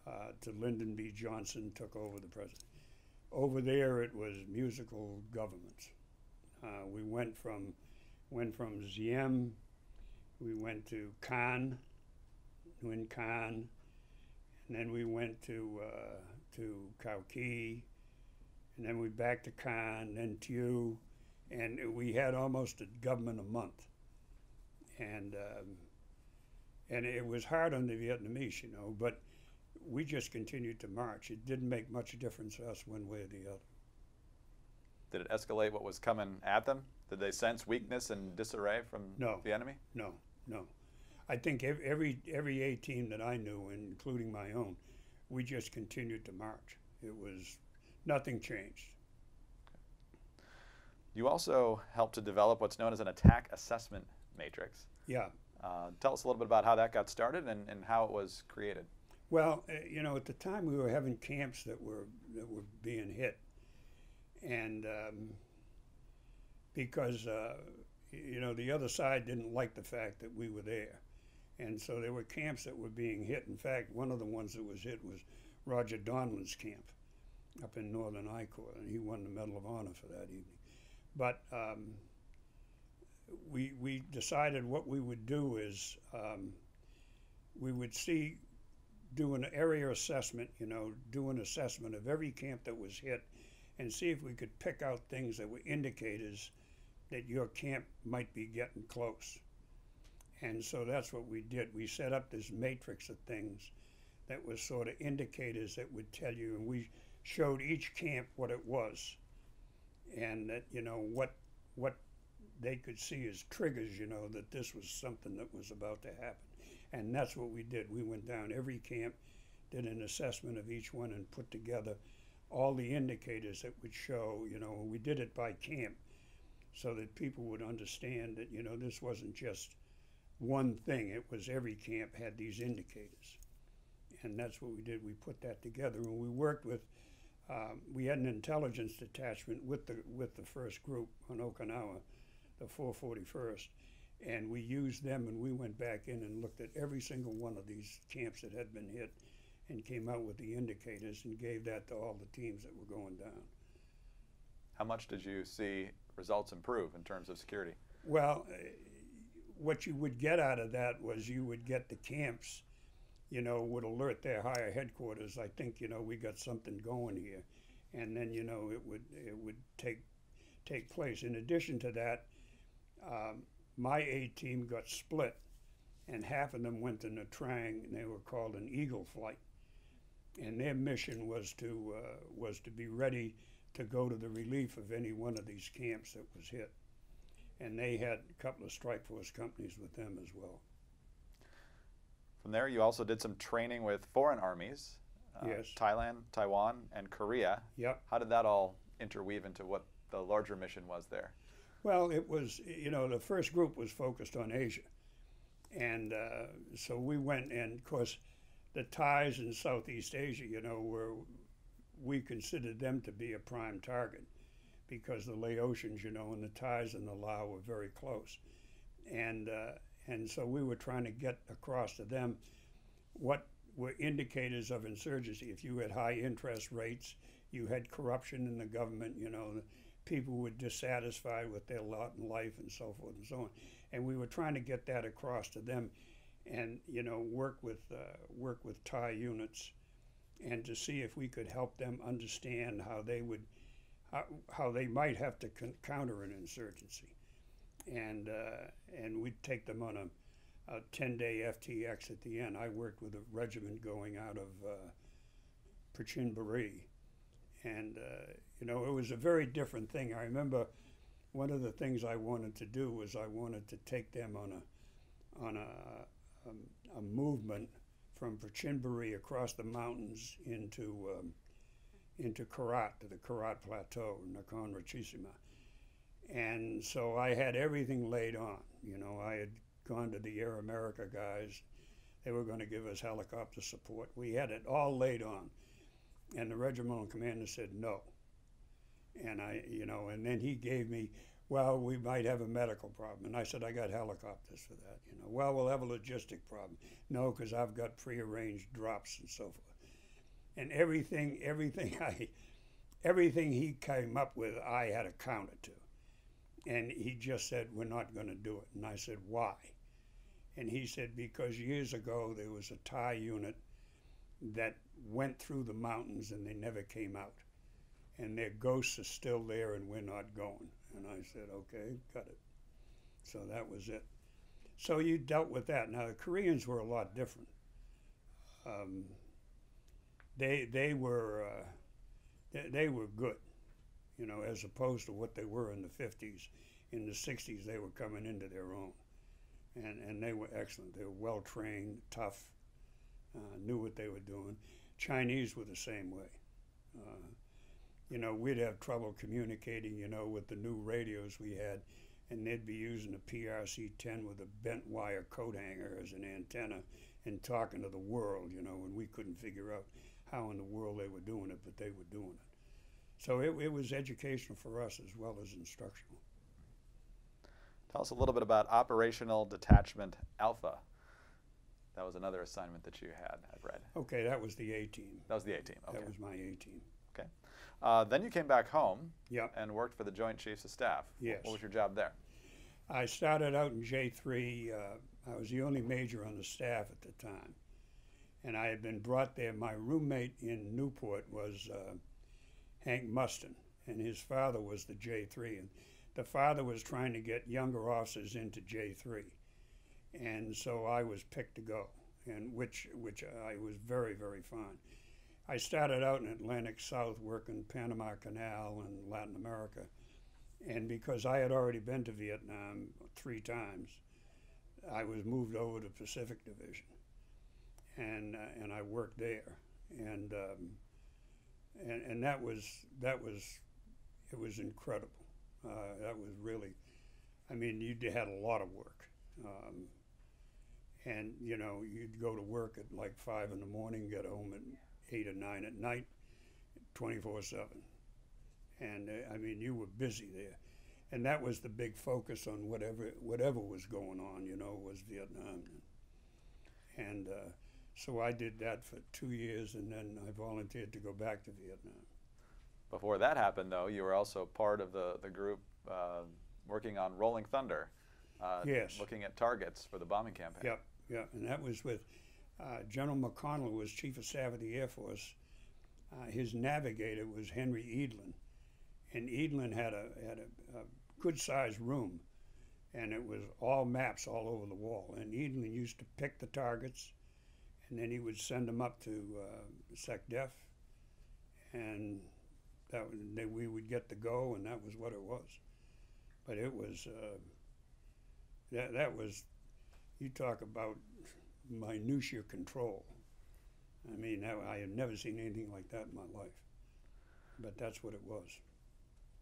uh, to Lyndon B. Johnson took over the president. Over there, it was musical governments. Uh, we went from went from Diem, we went to Khanh, Nguyen Khanh, and then we went to uh, to Cao Ky, and then we back to Can, then to you, and we had almost a government a month, and um, and it was hard on the Vietnamese, you know, but we just continued to march. It didn't make much difference to us one way or the other. Did it escalate what was coming at them? Did they sense weakness and disarray from No. the enemy? No, no. I think every every A team that I knew, including my own, we just continued to march. It was nothing changed. You also helped to develop what's known as an attack assessment matrix. Yeah. Uh, tell us a little bit about how that got started and, and how it was created. Well, uh, you know, at the time we were having camps that were that were being hit, and um, because uh, you know the other side didn't like the fact that we were there, and so there were camps that were being hit. In fact, one of the ones that was hit was Roger Donlon's camp up in northern I Corps, and he won the Medal of Honor for that evening. But um, we we decided what we would do is um, we would see do an area assessment, you know, do an assessment of every camp that was hit and see if we could pick out things that were indicators that your camp might be getting close. And so that's what we did. We set up this matrix of things that was sort of indicators that would tell you, and we showed each camp what it was, and that you know what what they could see as triggers, you know, that this was something that was about to happen. And that's what we did. We went down every camp, did an assessment of each one, and put together all the indicators that would show, you know, we did it by camp so that people would understand that, you know, this wasn't just one thing, it was every camp had these indicators. And that's what we did. We put that together, and we worked with. Um, we had an intelligence detachment with the with the first group on Okinawa, the 441st, and we used them and we went back in and looked at every single one of these camps that had been hit and came out with the indicators and gave that to all the teams that were going down. How much did you see results improve in terms of security? Well, what you would get out of that was you would get the camps, you know, would alert their higher headquarters. I think you know we got something going here, and then you know it would it would take take place. In addition to that, um, my A team got split, and half of them went to Trang, and they were called an Eagle Flight, and their mission was to uh, was to be ready to go to the relief of any one of these camps that was hit and they had a couple of strike force companies with them as well. From there, you also did some training with foreign armies uh, Yes. Thailand, Taiwan, and Korea. Yep. How did that all interweave into what the larger mission was there? Well, it was you know the first group was focused on Asia, And uh, so we went, and of course, the Thais in Southeast Asia, you know, were we considered them to be a prime target because the Laotians, you know, and the Thais and the Lao were very close, and uh, and so we were trying to get across to them what were indicators of insurgency. If you had high interest rates, you had corruption in the government, you know, people were dissatisfied with their lot in life and so forth and so on. And we were trying to get that across to them and, you know, work with, uh, work with Thai units and to see if we could help them understand how they would, how, how they might have to con- counter an insurgency. And, uh, and we'd take them on a, a 10 day FTX at the end. I worked with a regiment going out of uh. And, uh, you know, it was a very different thing. I remember one of the things I wanted to do was I wanted to take them on a, on a, um, a movement from Prachinburi across the mountains into, um, into Korat, to the Korat Plateau, Nakhon Ratchasima. And so I had everything laid on. You know, I had gone to the Air America guys. They were going to give us helicopter support. We had it all laid on. And the regimental commander said no. And I, you know, and then he gave me, well, we might have a medical problem. And I said, I got helicopters for that. You know, well, we'll have a logistic problem. No, because I've got prearranged drops and so forth. And everything, everything I, everything he came up with, I had a counter to. And he just said, we're not going to do it. And I said, why? And he said, because years ago there was a Thai unit that went through the mountains and they never came out. And their ghosts are still there and we're not going. And I said, okay, got it. So that was it. So you dealt with that. Now the Koreans were a lot different. Um, they they were uh, they, they were good, you know, as opposed to what they were in the 50s. In the 60s, they were coming into their own, and and they were excellent. They were well trained, tough, uh, knew what they were doing. Chinese were the same way. Uh, you know, we'd have trouble communicating, you know, with the new radios we had, and they'd be using a PRC 10 with a bent wire coat hanger as an antenna and talking to the world, you know, and we couldn't figure out how in the world they were doing it, but they were doing it. So it, it was educational for us as well as instructional. Tell us a little bit about Operational Detachment Alpha. That was another assignment that you had, I've read. Okay, that was the A team. That was the A team. Okay. That was my A team. Okay. Uh, then you came back home Yep. and worked for the Joint Chiefs of Staff. Yes. What was your job there? I started out in J3. Uh, I was the only major on the staff at the time. And I had been brought there. My roommate in Newport was uh, Hank Mustin, and his father was the J3. And the father was trying to get younger officers into J3. And so I was picked to go, and which, which I was very, very fond. I started out in Atlantic South working Panama Canal and Latin America. And because I had already been to Vietnam three times, I was moved over to Pacific Division, and uh, and I worked there, and, um, and and that was that was it was incredible. Uh, that was really, I mean, you had a lot of work, um, and you know you'd go to work at like five in the morning, get home at eight or nine at night, twenty four seven and uh, I mean you were busy there, and that was the big focus on whatever whatever was going on. You know, was Vietnam, and uh, so I did that for two years, and then I volunteered to go back to Vietnam. Before that happened, though, you were also part of the, the group uh, working on Rolling Thunder. Uh, Yes. Looking at targets for the bombing campaign. Yep, yeah, and that was with uh, General McConnell who was Chief of Staff of the Air Force. Uh, his navigator was Henry Edlin, and Edlin had a had a, a good sized room, and it was all maps all over the wall. And Edlin used to pick the targets, and then he would send them up to uh, SecDef, and that was, they, we would get the go, and that was what it was. But it was uh, that that was you talk about minutia control. I mean, that, I had never seen anything like that in my life. But that's what it was.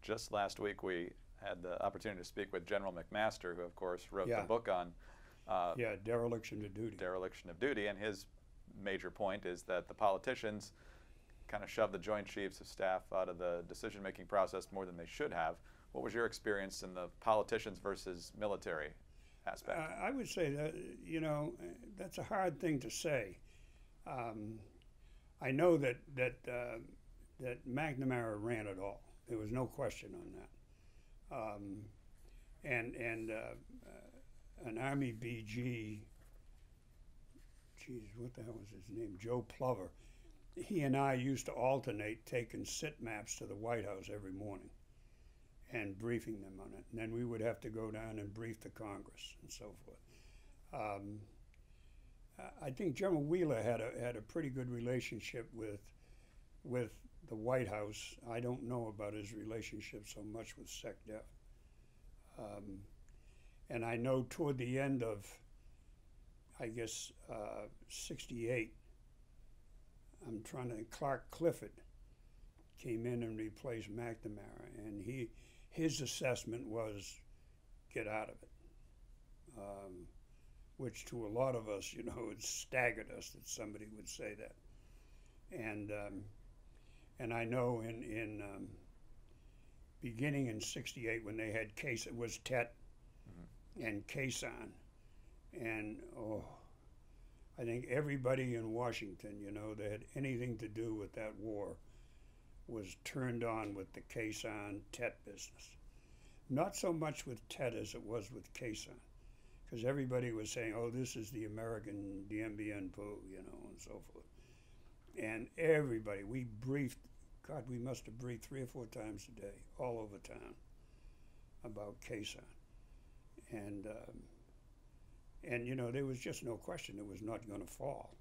Just last week, we had the opportunity to speak with General McMaster, who, of course, wrote Yeah. the book on Uh, Yeah, dereliction of duty. dereliction of duty, and his major point is that the politicians kind of shove the Joint Chiefs of Staff out of the decision-making process more than they should have. What was your experience in the politicians versus military aspect? Uh, I would say that you know that's a hard thing to say. Um, I know that that uh, that McNamara ran it all. There was no question on that. Um, and and uh, uh, an Army BG, geez, what the hell was his name? Joe Plover. He and I used to alternate taking sit maps to the White House every morning and briefing them on it. And then we would have to go down and brief the Congress and so forth. Um, I think General Wheeler had a had a pretty good relationship with with the White House. I don't know about his relationship so much with SecDef. Um, and I know toward the end of, I guess, uh, 68, I'm trying to, Clark Clifford came in and replaced McNamara, and he, his assessment was get out of it. Um, which to a lot of us, you know, it staggered us that somebody would say that. And um, and I know in in um, beginning in '68 when they had case it was Tet and Khe Sanh, and oh, I think everybody in Washington, you know, that had anything to do with that war, was turned on with the Khe Sanh Tet business. Not so much with Tet as it was with Khe Sanh because everybody was saying, "Oh, this is the American Dien Bien Phu," you know, and so forth. And everybody, we briefed. God, we must have briefed three or four times a day, all over town, about Khe Sanh, and um, and you know there was just no question it was not going to fall.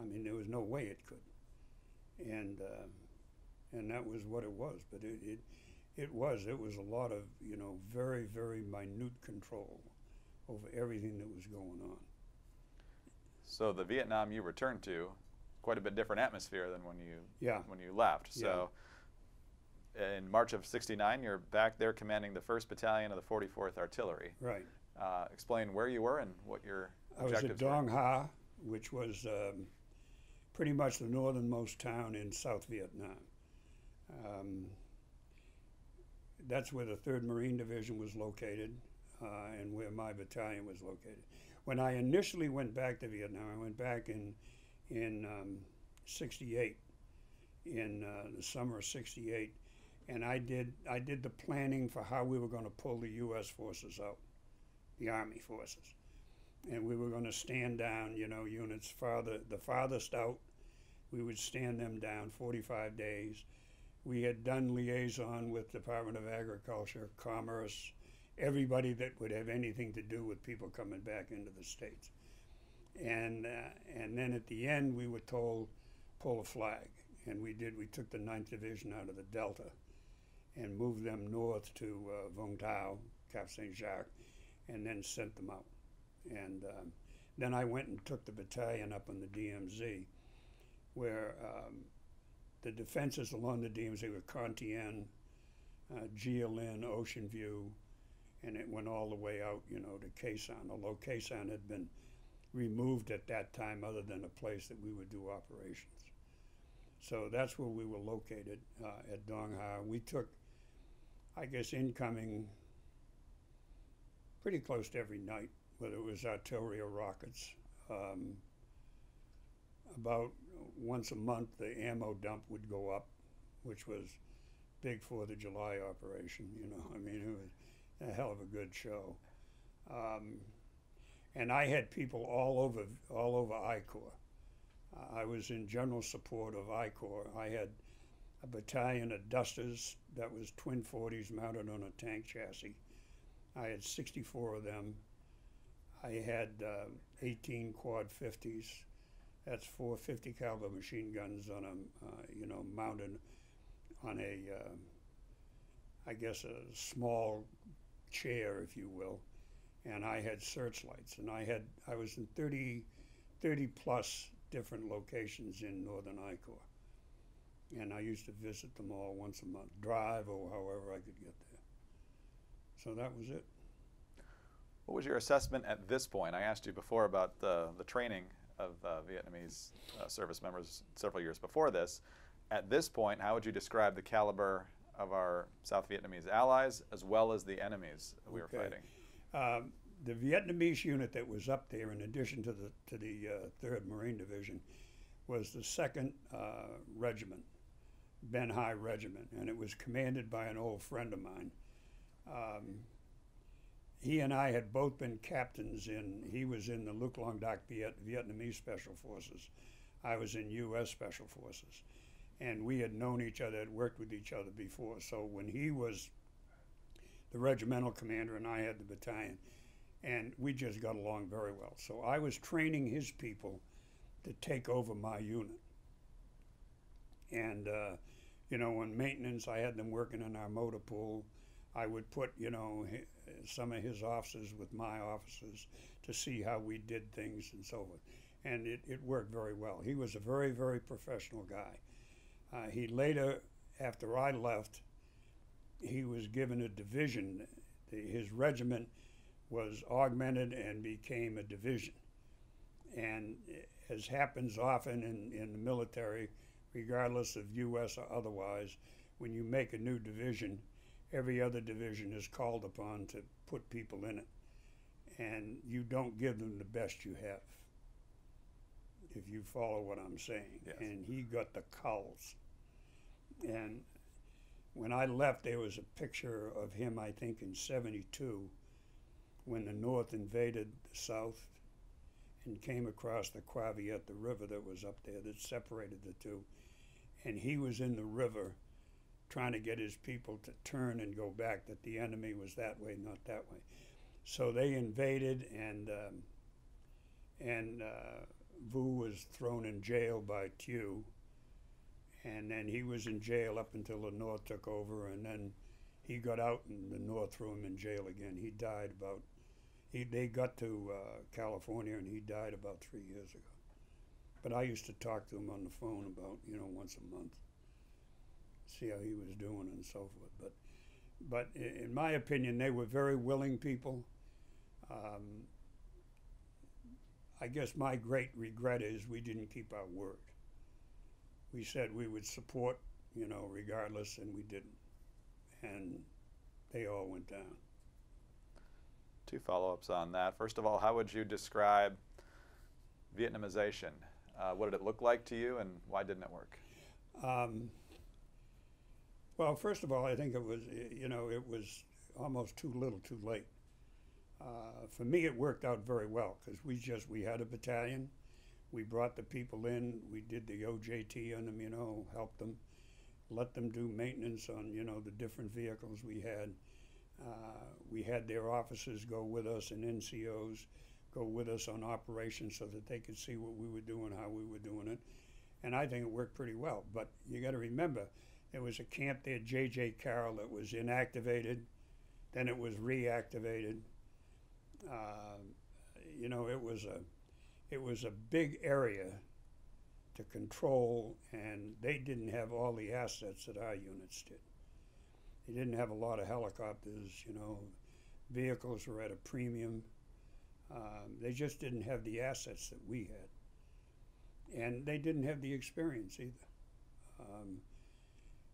I mean, there was no way it could, and um, and that was what it was. But it, it it was it was a lot of you know very very minute control over everything that was going on. So the Vietnam you returned to, quite a bit different atmosphere than when you Yeah. when you left. So in March of '69, you're back there commanding the First Battalion of the 44th Artillery. Right. Uh, explain where you were and what your I was at. Dong Ha, which was um, pretty much the northernmost town in South Vietnam. Um, that's where the Third Marine Division was located, uh, and where my battalion was located. When I initially went back to Vietnam, I went back in in um, '68, in uh, the summer of '68, and I did I did the planning for how we were going to pull the U.S. forces out, the Army forces and we were going to stand down, you know, units farther, the farthest out. We would stand them down 45 days. We had done liaison with Department of Agriculture, Commerce, everybody that would have anything to do with people coming back into the states. And uh, and then at the end, we were told pull a flag, and we did. We took the 9th Division out of the Delta, and moved them north to uh, Vung Tau, Cap Saint Jacques, and then sent them out and um, then I went and took the battalion up on the DMZ, where um, the defenses along the DMZ were Con Thien, uh, Gio Linh, Ocean View, and it went all the way out, you know, to Khe Sanh. Although Khe Sanh had been removed at that time, other than a place that we would do operations. So that's where we were located uh, at Dong Ha. We took, I guess, incoming pretty close to every night whether it was artillery or rockets. Um, about once a month, the ammo dump would go up, which was big Fourth of July operation. You know, I mean, it was a hell of a good show. Um, and I had people all over all over I Corps. I was in general support of I Corps. I had a battalion of Dusters that was twin 40s mounted on a tank chassis. I had 64 of them. I had uh, 18 quad 50s. That's four 50 caliber machine guns on a, uh, you know, mounted on a, uh, I guess a small chair, if you will. And I had searchlights, and I had I was in 30, 30 plus different locations in northern I Corps, and I used to visit them all once a month, drive or however I could get there. So that was it. What was your assessment at this point? I asked you before about the, the training of uh, Vietnamese uh, service members several years before this. At this point, how would you describe the caliber of our South Vietnamese allies as well as the enemies we Okay. were fighting? Um, the Vietnamese unit that was up there, in addition to the to the uh, Third Marine Division, was the Second uh, Regiment, Ben High Regiment, and it was commanded by an old friend of mine. Um, he and I had both been captains in. He was in the Luc Luong Dac Biet, Vietnamese Special Forces. I was in U.S. Special Forces, and we had known each other, had worked with each other before. So when he was the regimental commander and I had the battalion, and we just got along very well. So I was training his people to take over my unit. And, uh, you know, on maintenance, I had them working in our motor pool. I would put, you know, some of his officers with my officers to see how we did things and so forth. And it, it worked very well. He was a very, very professional guy. Uh, he later, after I left, he was given a division. The, his regiment was augmented and became a division. And as happens often in, in the military, regardless of U.S. or otherwise, when you make a new division, every other division is called upon to put people in it. And you don't give them the best you have, if you follow what I'm saying. Yes. And he got the culls. And when I left, there was a picture of him, I think, in 72, when the North invaded the South and came across the Cua Viet, the river that was up there that separated the two. And he was in the river trying to get his people to turn and go back, that the enemy was that way, not that way. So they invaded, and um, and uh, Vu was thrown in jail by Thieu, and then he was in jail up until the North took over, and then he got out, and the North threw him in jail again. He died about. He, they got to uh, California, and he died about three years ago. But I used to talk to him on the phone about you know once a month, see how he was doing and so forth. But but in my opinion, they were very willing people. Um, I guess my great regret is we didn't keep our word. We said we would support, you know, regardless, and we didn't. And they all went down. Two follow ups on that. First of all, how would you describe Vietnamization? Uh, what did it look like to you, and why didn't it work? Um, well, first of all, I think it was, you know, it was almost too little, too late. Uh, for me, it worked out very well because we just we had a battalion, we brought the people in, we did the OJT on them, you know, helped them, let them do maintenance on, you know, the different vehicles we had. Uh, we had their officers go with us and NCOs go with us on operations so that they could see what we were doing, how we were doing it and I think it worked pretty well. But you got to remember, there was a camp there, J.J. Carroll, that was inactivated, then it was reactivated. Uh, you know, it was a, it was a big area to control, and they didn't have all the assets that our units did. They didn't have a lot of helicopters, you know, vehicles were at a premium. Um, they just didn't have the assets that we had and they didn't have the experience either. Um,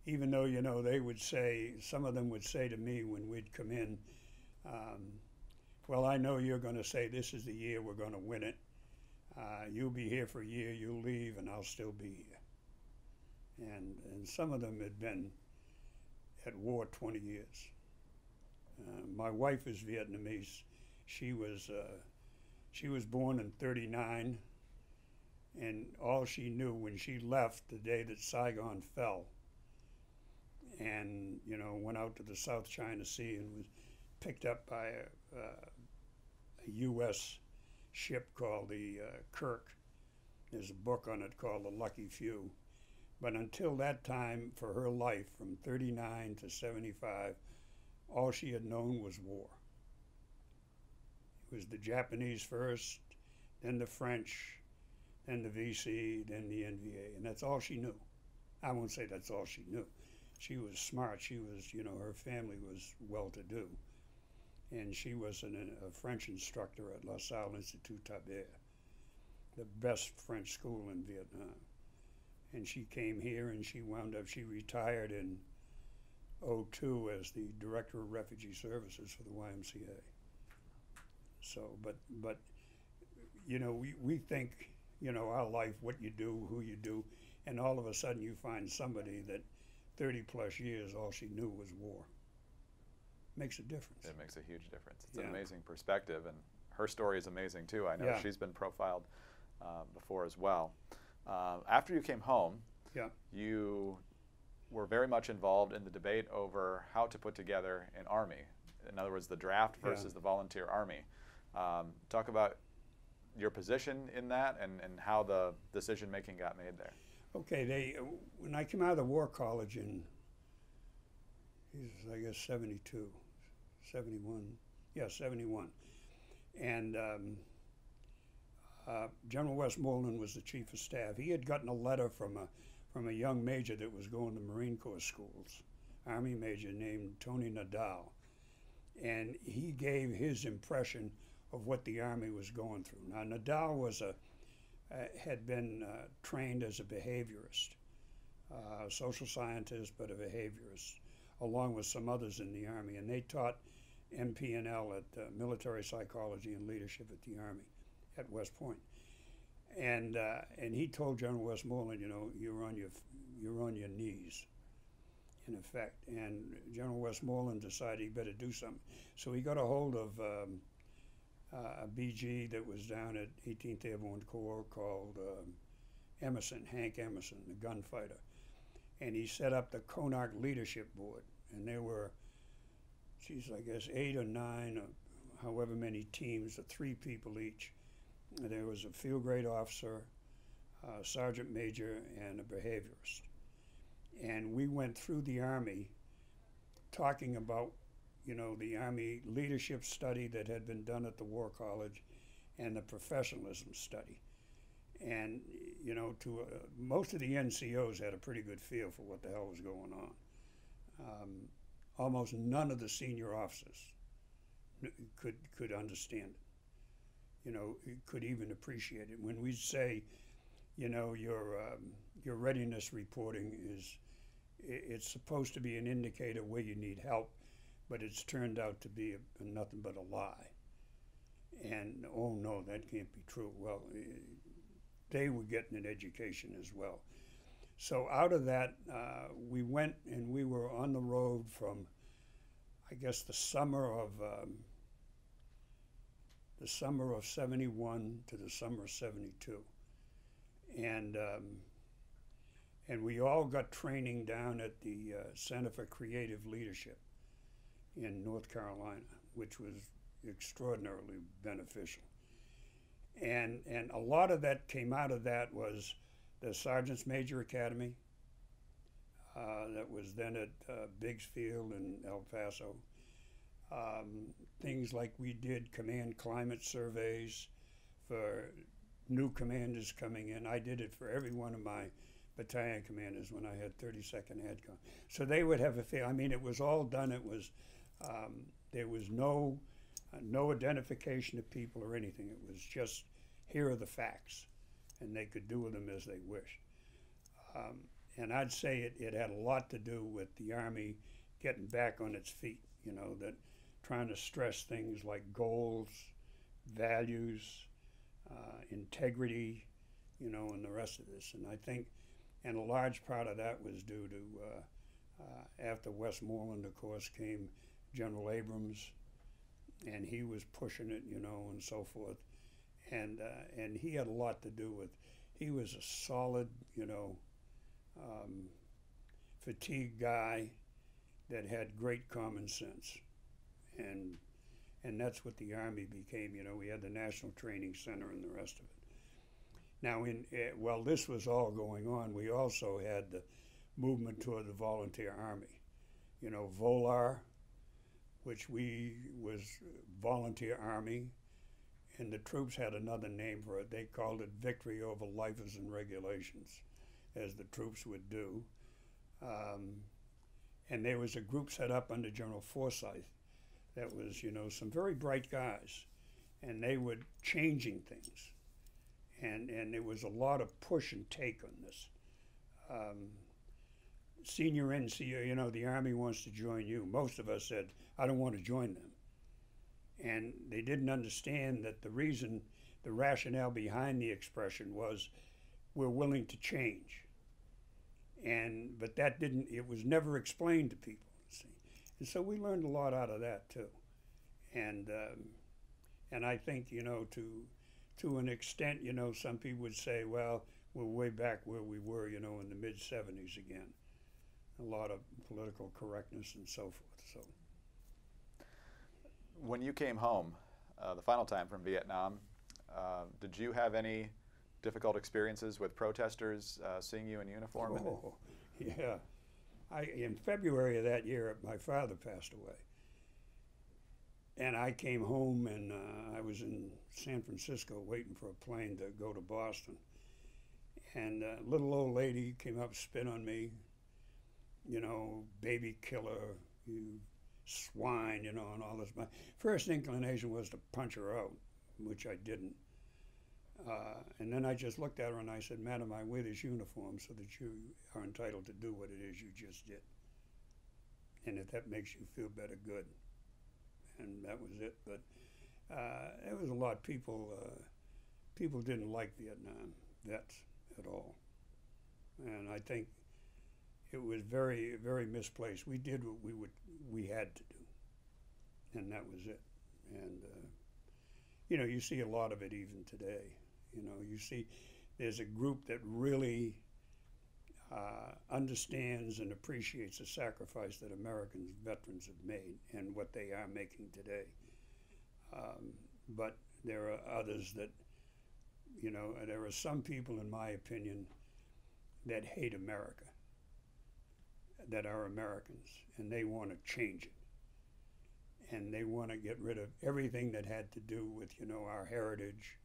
even though you know they would say, some of them would say to me when we'd come in, um, "Well, I know you're going to say this is the year we're going to win it. Uh, you'll be here for a year, you'll leave, and I'll still be here." And and some of them had been at war 20 years. Uh, my wife is Vietnamese. She was uh, she was born in 39 and all she knew when she left the day that Saigon fell and you know went out to the South China Sea and was picked up by a, uh, a U.S. ship called the uh, Kirk. There's a book on it called The Lucky Few. But until that time, for her life, from 39 to 75, all she had known was war. It was the Japanese first, then the French, then the VC, then the NVA, and that's all she knew. I won't say that's all she knew. She was smart. She was, you know, her family was well to do. and she was an, a French instructor at La Salle Institut Taberd, the best French school in Vietnam. And she came here and she wound up, she retired in 02 as the Director of Refugee Services for the YMCA. So, but, but, you know, we, we think, you know, our life, what you do, who you do, and all of a sudden you find somebody that 30 plus years, all she knew was war. Makes a difference. It makes a huge difference. It's Yeah. an amazing perspective, and her story is amazing too. I know Yeah. she's been profiled uh, before as well. Uh, after you came home, Yeah. you were very much involved in the debate over how to put together an army. In other words, the draft Yeah. versus the volunteer army. Um, talk about your position in that and, and how the decision making got made there. Okay, they when I came out of the War College in, I guess 72, 71, yeah, 71, and um, uh, General Westmoreland was the chief of staff. He had gotten a letter from a from a young major that was going to Marine Corps schools, Army major named Tony Nadal, and he gave his impression of what the Army was going through. Now Nadal was a had been uh, trained as a behaviorist, uh, social scientist, but a behaviorist, along with some others in the Army. And they taught MPNL at uh, military psychology and leadership at the Army at West Point. And uh, and he told General Westmoreland, you know, you're on your you're on your knees, in effect. And General Westmoreland decided he better do something. So he got a hold of um, uh, a BG that was down at 18th Airborne Corps called um, Emerson, Hank Emerson, the gunfighter. And he set up the CONARC Leadership Board. And there were, geez, I guess eight or nine, or however many teams, of three people each. And there was a field grade officer, a sergeant major, and a behaviorist. And we went through the Army talking about you know, the Army leadership study that had been done at the War College and the professionalism study. And, you know, to uh, most of the NCOs had a pretty good feel for what the hell was going on. Um, almost none of the senior officers could could understand it. You know, could even appreciate it. When we say, you know, your um, your readiness reporting is, it's supposed to be an indicator where you need help but it's turned out to be a, nothing but a lie. And oh no, that can't be true. Well, eh, they were getting an education as well. So out of that, uh, we went and we were on the road from, I guess, the summer of um, the summer of '71 to the summer of '72, and um, and we all got training down at the uh, Center for Creative Leadership in North Carolina, which was extraordinarily beneficial. And and a lot of that came out of that was the Sergeant's Major Academy. Uh, that was then at uh, Biggsfield and El Paso. Um, things like we did command climate surveys for new commanders coming in. I did it for every one of my battalion commanders when I had 32nd ADCOM. So they would have a feel. I mean, it was all done. It was um, there was no uh, no identification of people or anything. It was just here are the facts, and they could do with them as they wished. Um, and I'd say it, it had a lot to do with the Army getting back on its feet. You know that trying to stress things like goals, values, uh, integrity, you know, and the rest of this. And I think, and a large part of that was due to uh, uh, after Westmoreland, of course, came General Abrams, and he was pushing it, you know, and so forth. And uh, and he had a lot to do with. He was a solid, you know, um, fatigued guy that had great common sense, and and that's what the Army became. You know, we had the National Training Center and the rest of it. Now, in uh, while this was all going on, we also had the movement toward the volunteer army. You know, Volar, which we was volunteer army, and the troops had another name for it. They called it Victory over Lifers and Regulations, as the troops would do. Um, and there was a group set up under General Forsythe that was, you know, some very bright guys, and they were changing things, and and there was a lot of push and take on this. Um, senior NCO, you know, the Army wants to join you. Most of us said, I don't want to join them. And they didn't understand that the reason, the rationale behind the expression was, we're willing to change. And, but that didn't, it was never explained to people, see. And so we learned a lot out of that too. And, um, and I think, you know, to, to an extent, you know, some people would say, well, we're way back where we were, you know, in the mid 70s again a lot of political correctness and so forth. So, when you came home uh, the final time from Vietnam, uh, did you have any difficult experiences with protesters uh, seeing you in uniform? Oh, yeah. I, in February of that year, my father passed away. And I came home and uh, I was in San Francisco waiting for a plane to go to Boston. And a little old lady came up, spit on me, you know, baby killer, you swine, you know, and all this. My first inclination was to punch her out, which I didn't. Uh, and then I just looked at her and I said, Madam, I wear this uniform so that you are entitled to do what it is you just did. And if that makes you feel better, good. And that was it. But uh, it was a lot. People, uh, people didn't like Vietnam vets at all. And I think it was very, very misplaced. We did what we would, we had to do, and that was it. And uh, you know, you see a lot of it even today. You know, you see there's a group that really uh, understands and appreciates the sacrifice that American veterans have made and what they are making today. Um, but there are others that, you know, there are some people, in my opinion, that hate America that are Americans, and they want to change it. And they want to get rid of everything that had to do with, you know, our heritage,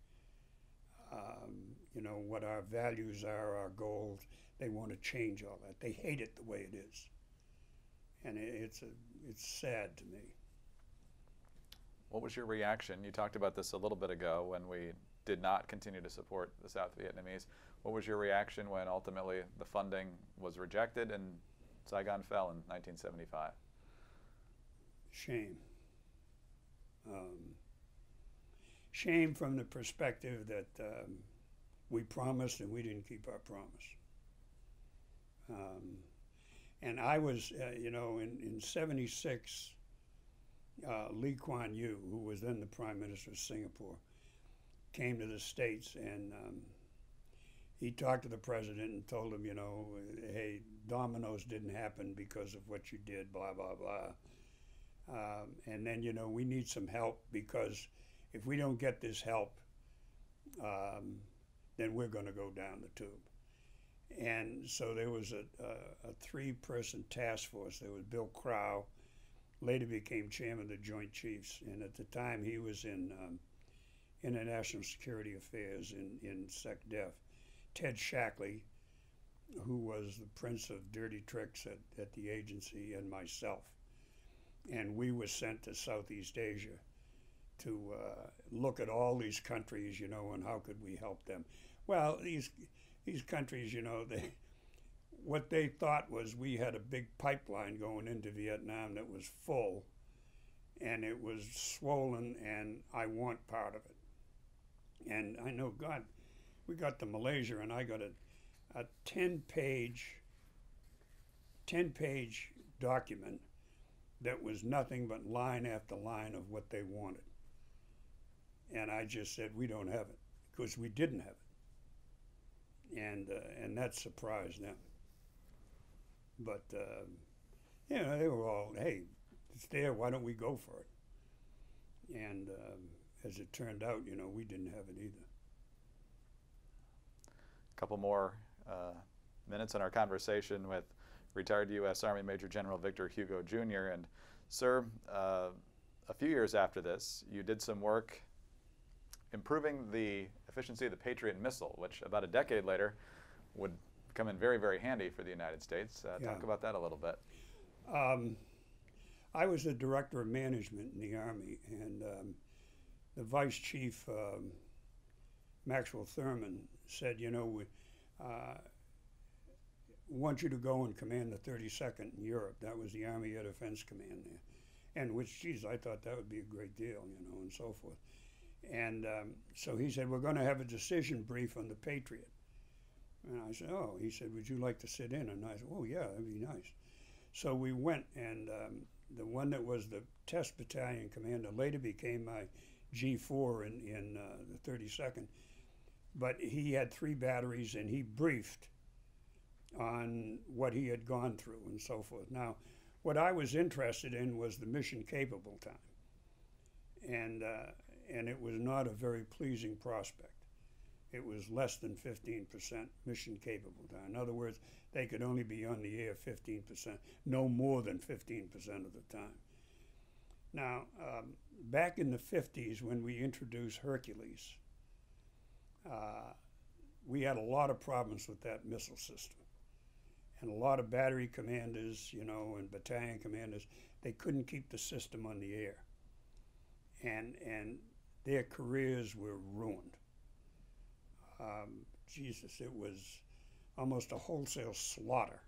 um, you know, what our values are, our goals. They want to change all that. They hate it the way it is, and it's a, it's sad to me. What was your reaction? You talked about this a little bit ago when we did not continue to support the South Vietnamese. What was your reaction when ultimately the funding was rejected and Saigon fell in 1975. Shame. Um, shame from the perspective that um, we promised and we didn't keep our promise. Um, and I was, uh, you know, in, in 76, uh, Lee Kuan Yew, who was then the Prime Minister of Singapore, came to the States and um, he talked to the president and told him, you know, hey, dominoes didn't happen because of what you did, blah, blah, blah. Um, and then, you know, we need some help because if we don't get this help, um, then we're going to go down the tube. And so there was a, a, a three person task force. There was Bill Crowe, later became chairman of the Joint Chiefs, and at the time he was in um, International Security Affairs in, in SecDef. Ted Shackley, who was the prince of dirty tricks at, at the agency, and myself. And we were sent to Southeast Asia to uh, look at all these countries, you know, and how could we help them. Well, these these countries, you know, they what they thought was we had a big pipeline going into Vietnam that was full, and it was swollen, and I want part of it. And I know God we got to Malaysia and I got a, a 10 page 10 page document that was nothing but line after line of what they wanted. And I just said, we don't have it because we didn't have it. And, uh, and that surprised them. But, uh, you know, they were all, hey, it's there, why don't we go for it? And um, as it turned out, you know, we didn't have it either A couple more uh, minutes in our conversation with retired U.S. Army Major General Victor Hugo Jr. And, sir, uh, a few years after this, you did some work improving the efficiency of the Patriot missile, which about a decade later would come in very, very handy for the United States. Uh, yeah. Talk about that a little bit. Um, I was the director of management in the Army, and um, the vice chief, um, Maxwell Thurman, said, You know, we uh, want you to go and command the 32nd in Europe. That was the Army Air Defense Command there. And which, geez, I thought that would be a great deal, you know, and so forth. And um, so he said, We're going to have a decision brief on the Patriot. And I said, Oh, he said, Would you like to sit in? And I said, Oh, yeah, that'd be nice. So we went, and um, the one that was the test battalion commander later became my G4 in, in uh, the 32nd. But he had three batteries, and he briefed on what he had gone through and so forth. Now, what I was interested in was the mission capable time. And, uh, and it was not a very pleasing prospect. It was less than 15% mission capable time. In other words, they could only be on the air 15%, no more than 15% of the time. Now, um, back in the 50s, when we introduced Hercules, we had a lot of problems with that missile system. And a lot of battery commanders, you know, and battalion commanders, they couldn't keep the system on the air. And, and their careers were ruined. Um, Jesus, it was almost a wholesale slaughter,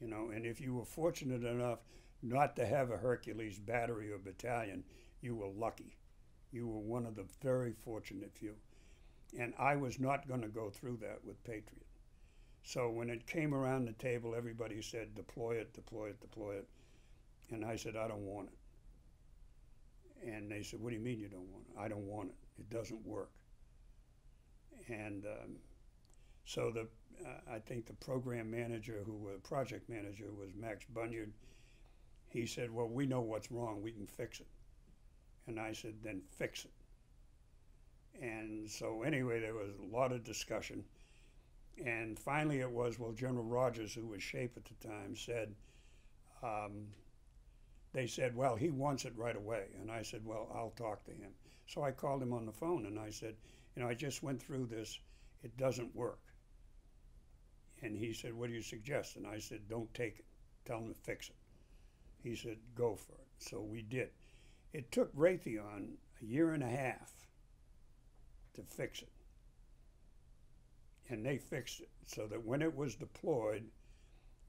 you know. And if you were fortunate enough not to have a Hercules battery or battalion, you were lucky. You were one of the very fortunate few. And I was not going to go through that with Patriot. So when it came around the table, everybody said, deploy it, deploy it, deploy it. And I said, I don't want it. And they said, What do you mean you don't want it? I don't want it. It doesn't work. And um, so the uh, I think the program manager, who was project manager, was Max Bunyard. He said, "Well, we know what's wrong. We can fix it." And I said, "Then fix it." And so anyway, there was a lot of discussion, and finally it was well, General Rogers, who was SHAPE at the time, said. Um, they said, Well, he wants it right away. And I said, Well, I'll talk to him. So I called him on the phone and I said, You know, I just went through this. It doesn't work. And he said, What do you suggest? And I said, Don't take it. Tell him to fix it. He said, Go for it. So we did. It took Raytheon a year and a half to fix it. And they fixed it so that when it was deployed,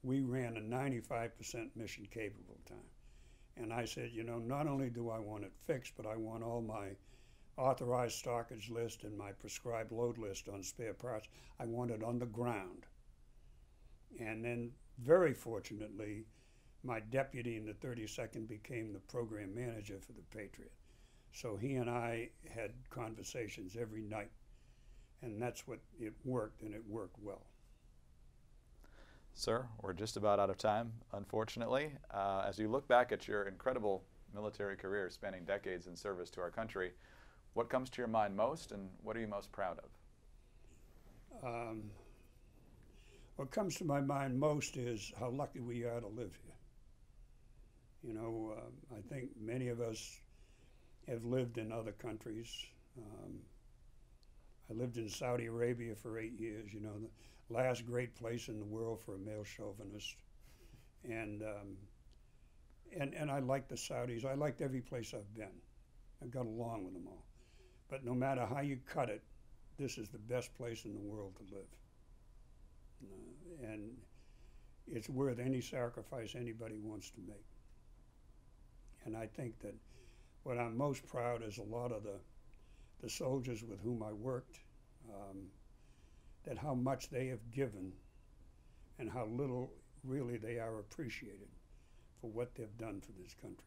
we ran a 95% mission capable time. And I said, you know, not only do I want it fixed, but I want all my authorized stockage list and my prescribed load list on spare parts. I want it on the ground. And then, very fortunately, my deputy in the 32nd became the program manager for the Patriot. So he and I had conversations every night. And that's what it worked, and it worked well. Sir, we're just about out of time, unfortunately. Uh, as you look back at your incredible military career spanning decades in service to our country, what comes to your mind most and what are you most proud of? Um, what comes to my mind most is how lucky we are to live here. You know, uh, I think many of us have lived in other countries. Um, I lived in Saudi Arabia for eight years, you know. The, last great place in the world for a male chauvinist. And, um, and, and I liked the Saudis. I liked every place I've been. I got along with them all. But no matter how you cut it, this is the best place in the world to live. Uh, and it's worth any sacrifice anybody wants to make. And I think that what I'm most proud is a lot of the, the soldiers with whom I worked. Um, that how much they have given and how little really they are appreciated for what they've done for this country.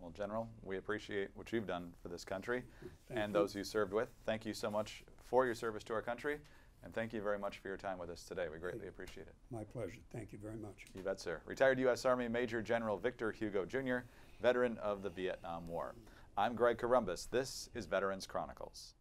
Well, General, we appreciate what you've done for this country Thank and you. those you served with. Thank you so much for your service to our country, and thank you very much for your time with us today. We greatly appreciate it. My pleasure. Thank you very much. You bet, sir. Retired U.S. Army Major General Victor Hugo Jr., veteran of the Vietnam War. I'm Greg Corombos. This is Veterans Chronicles.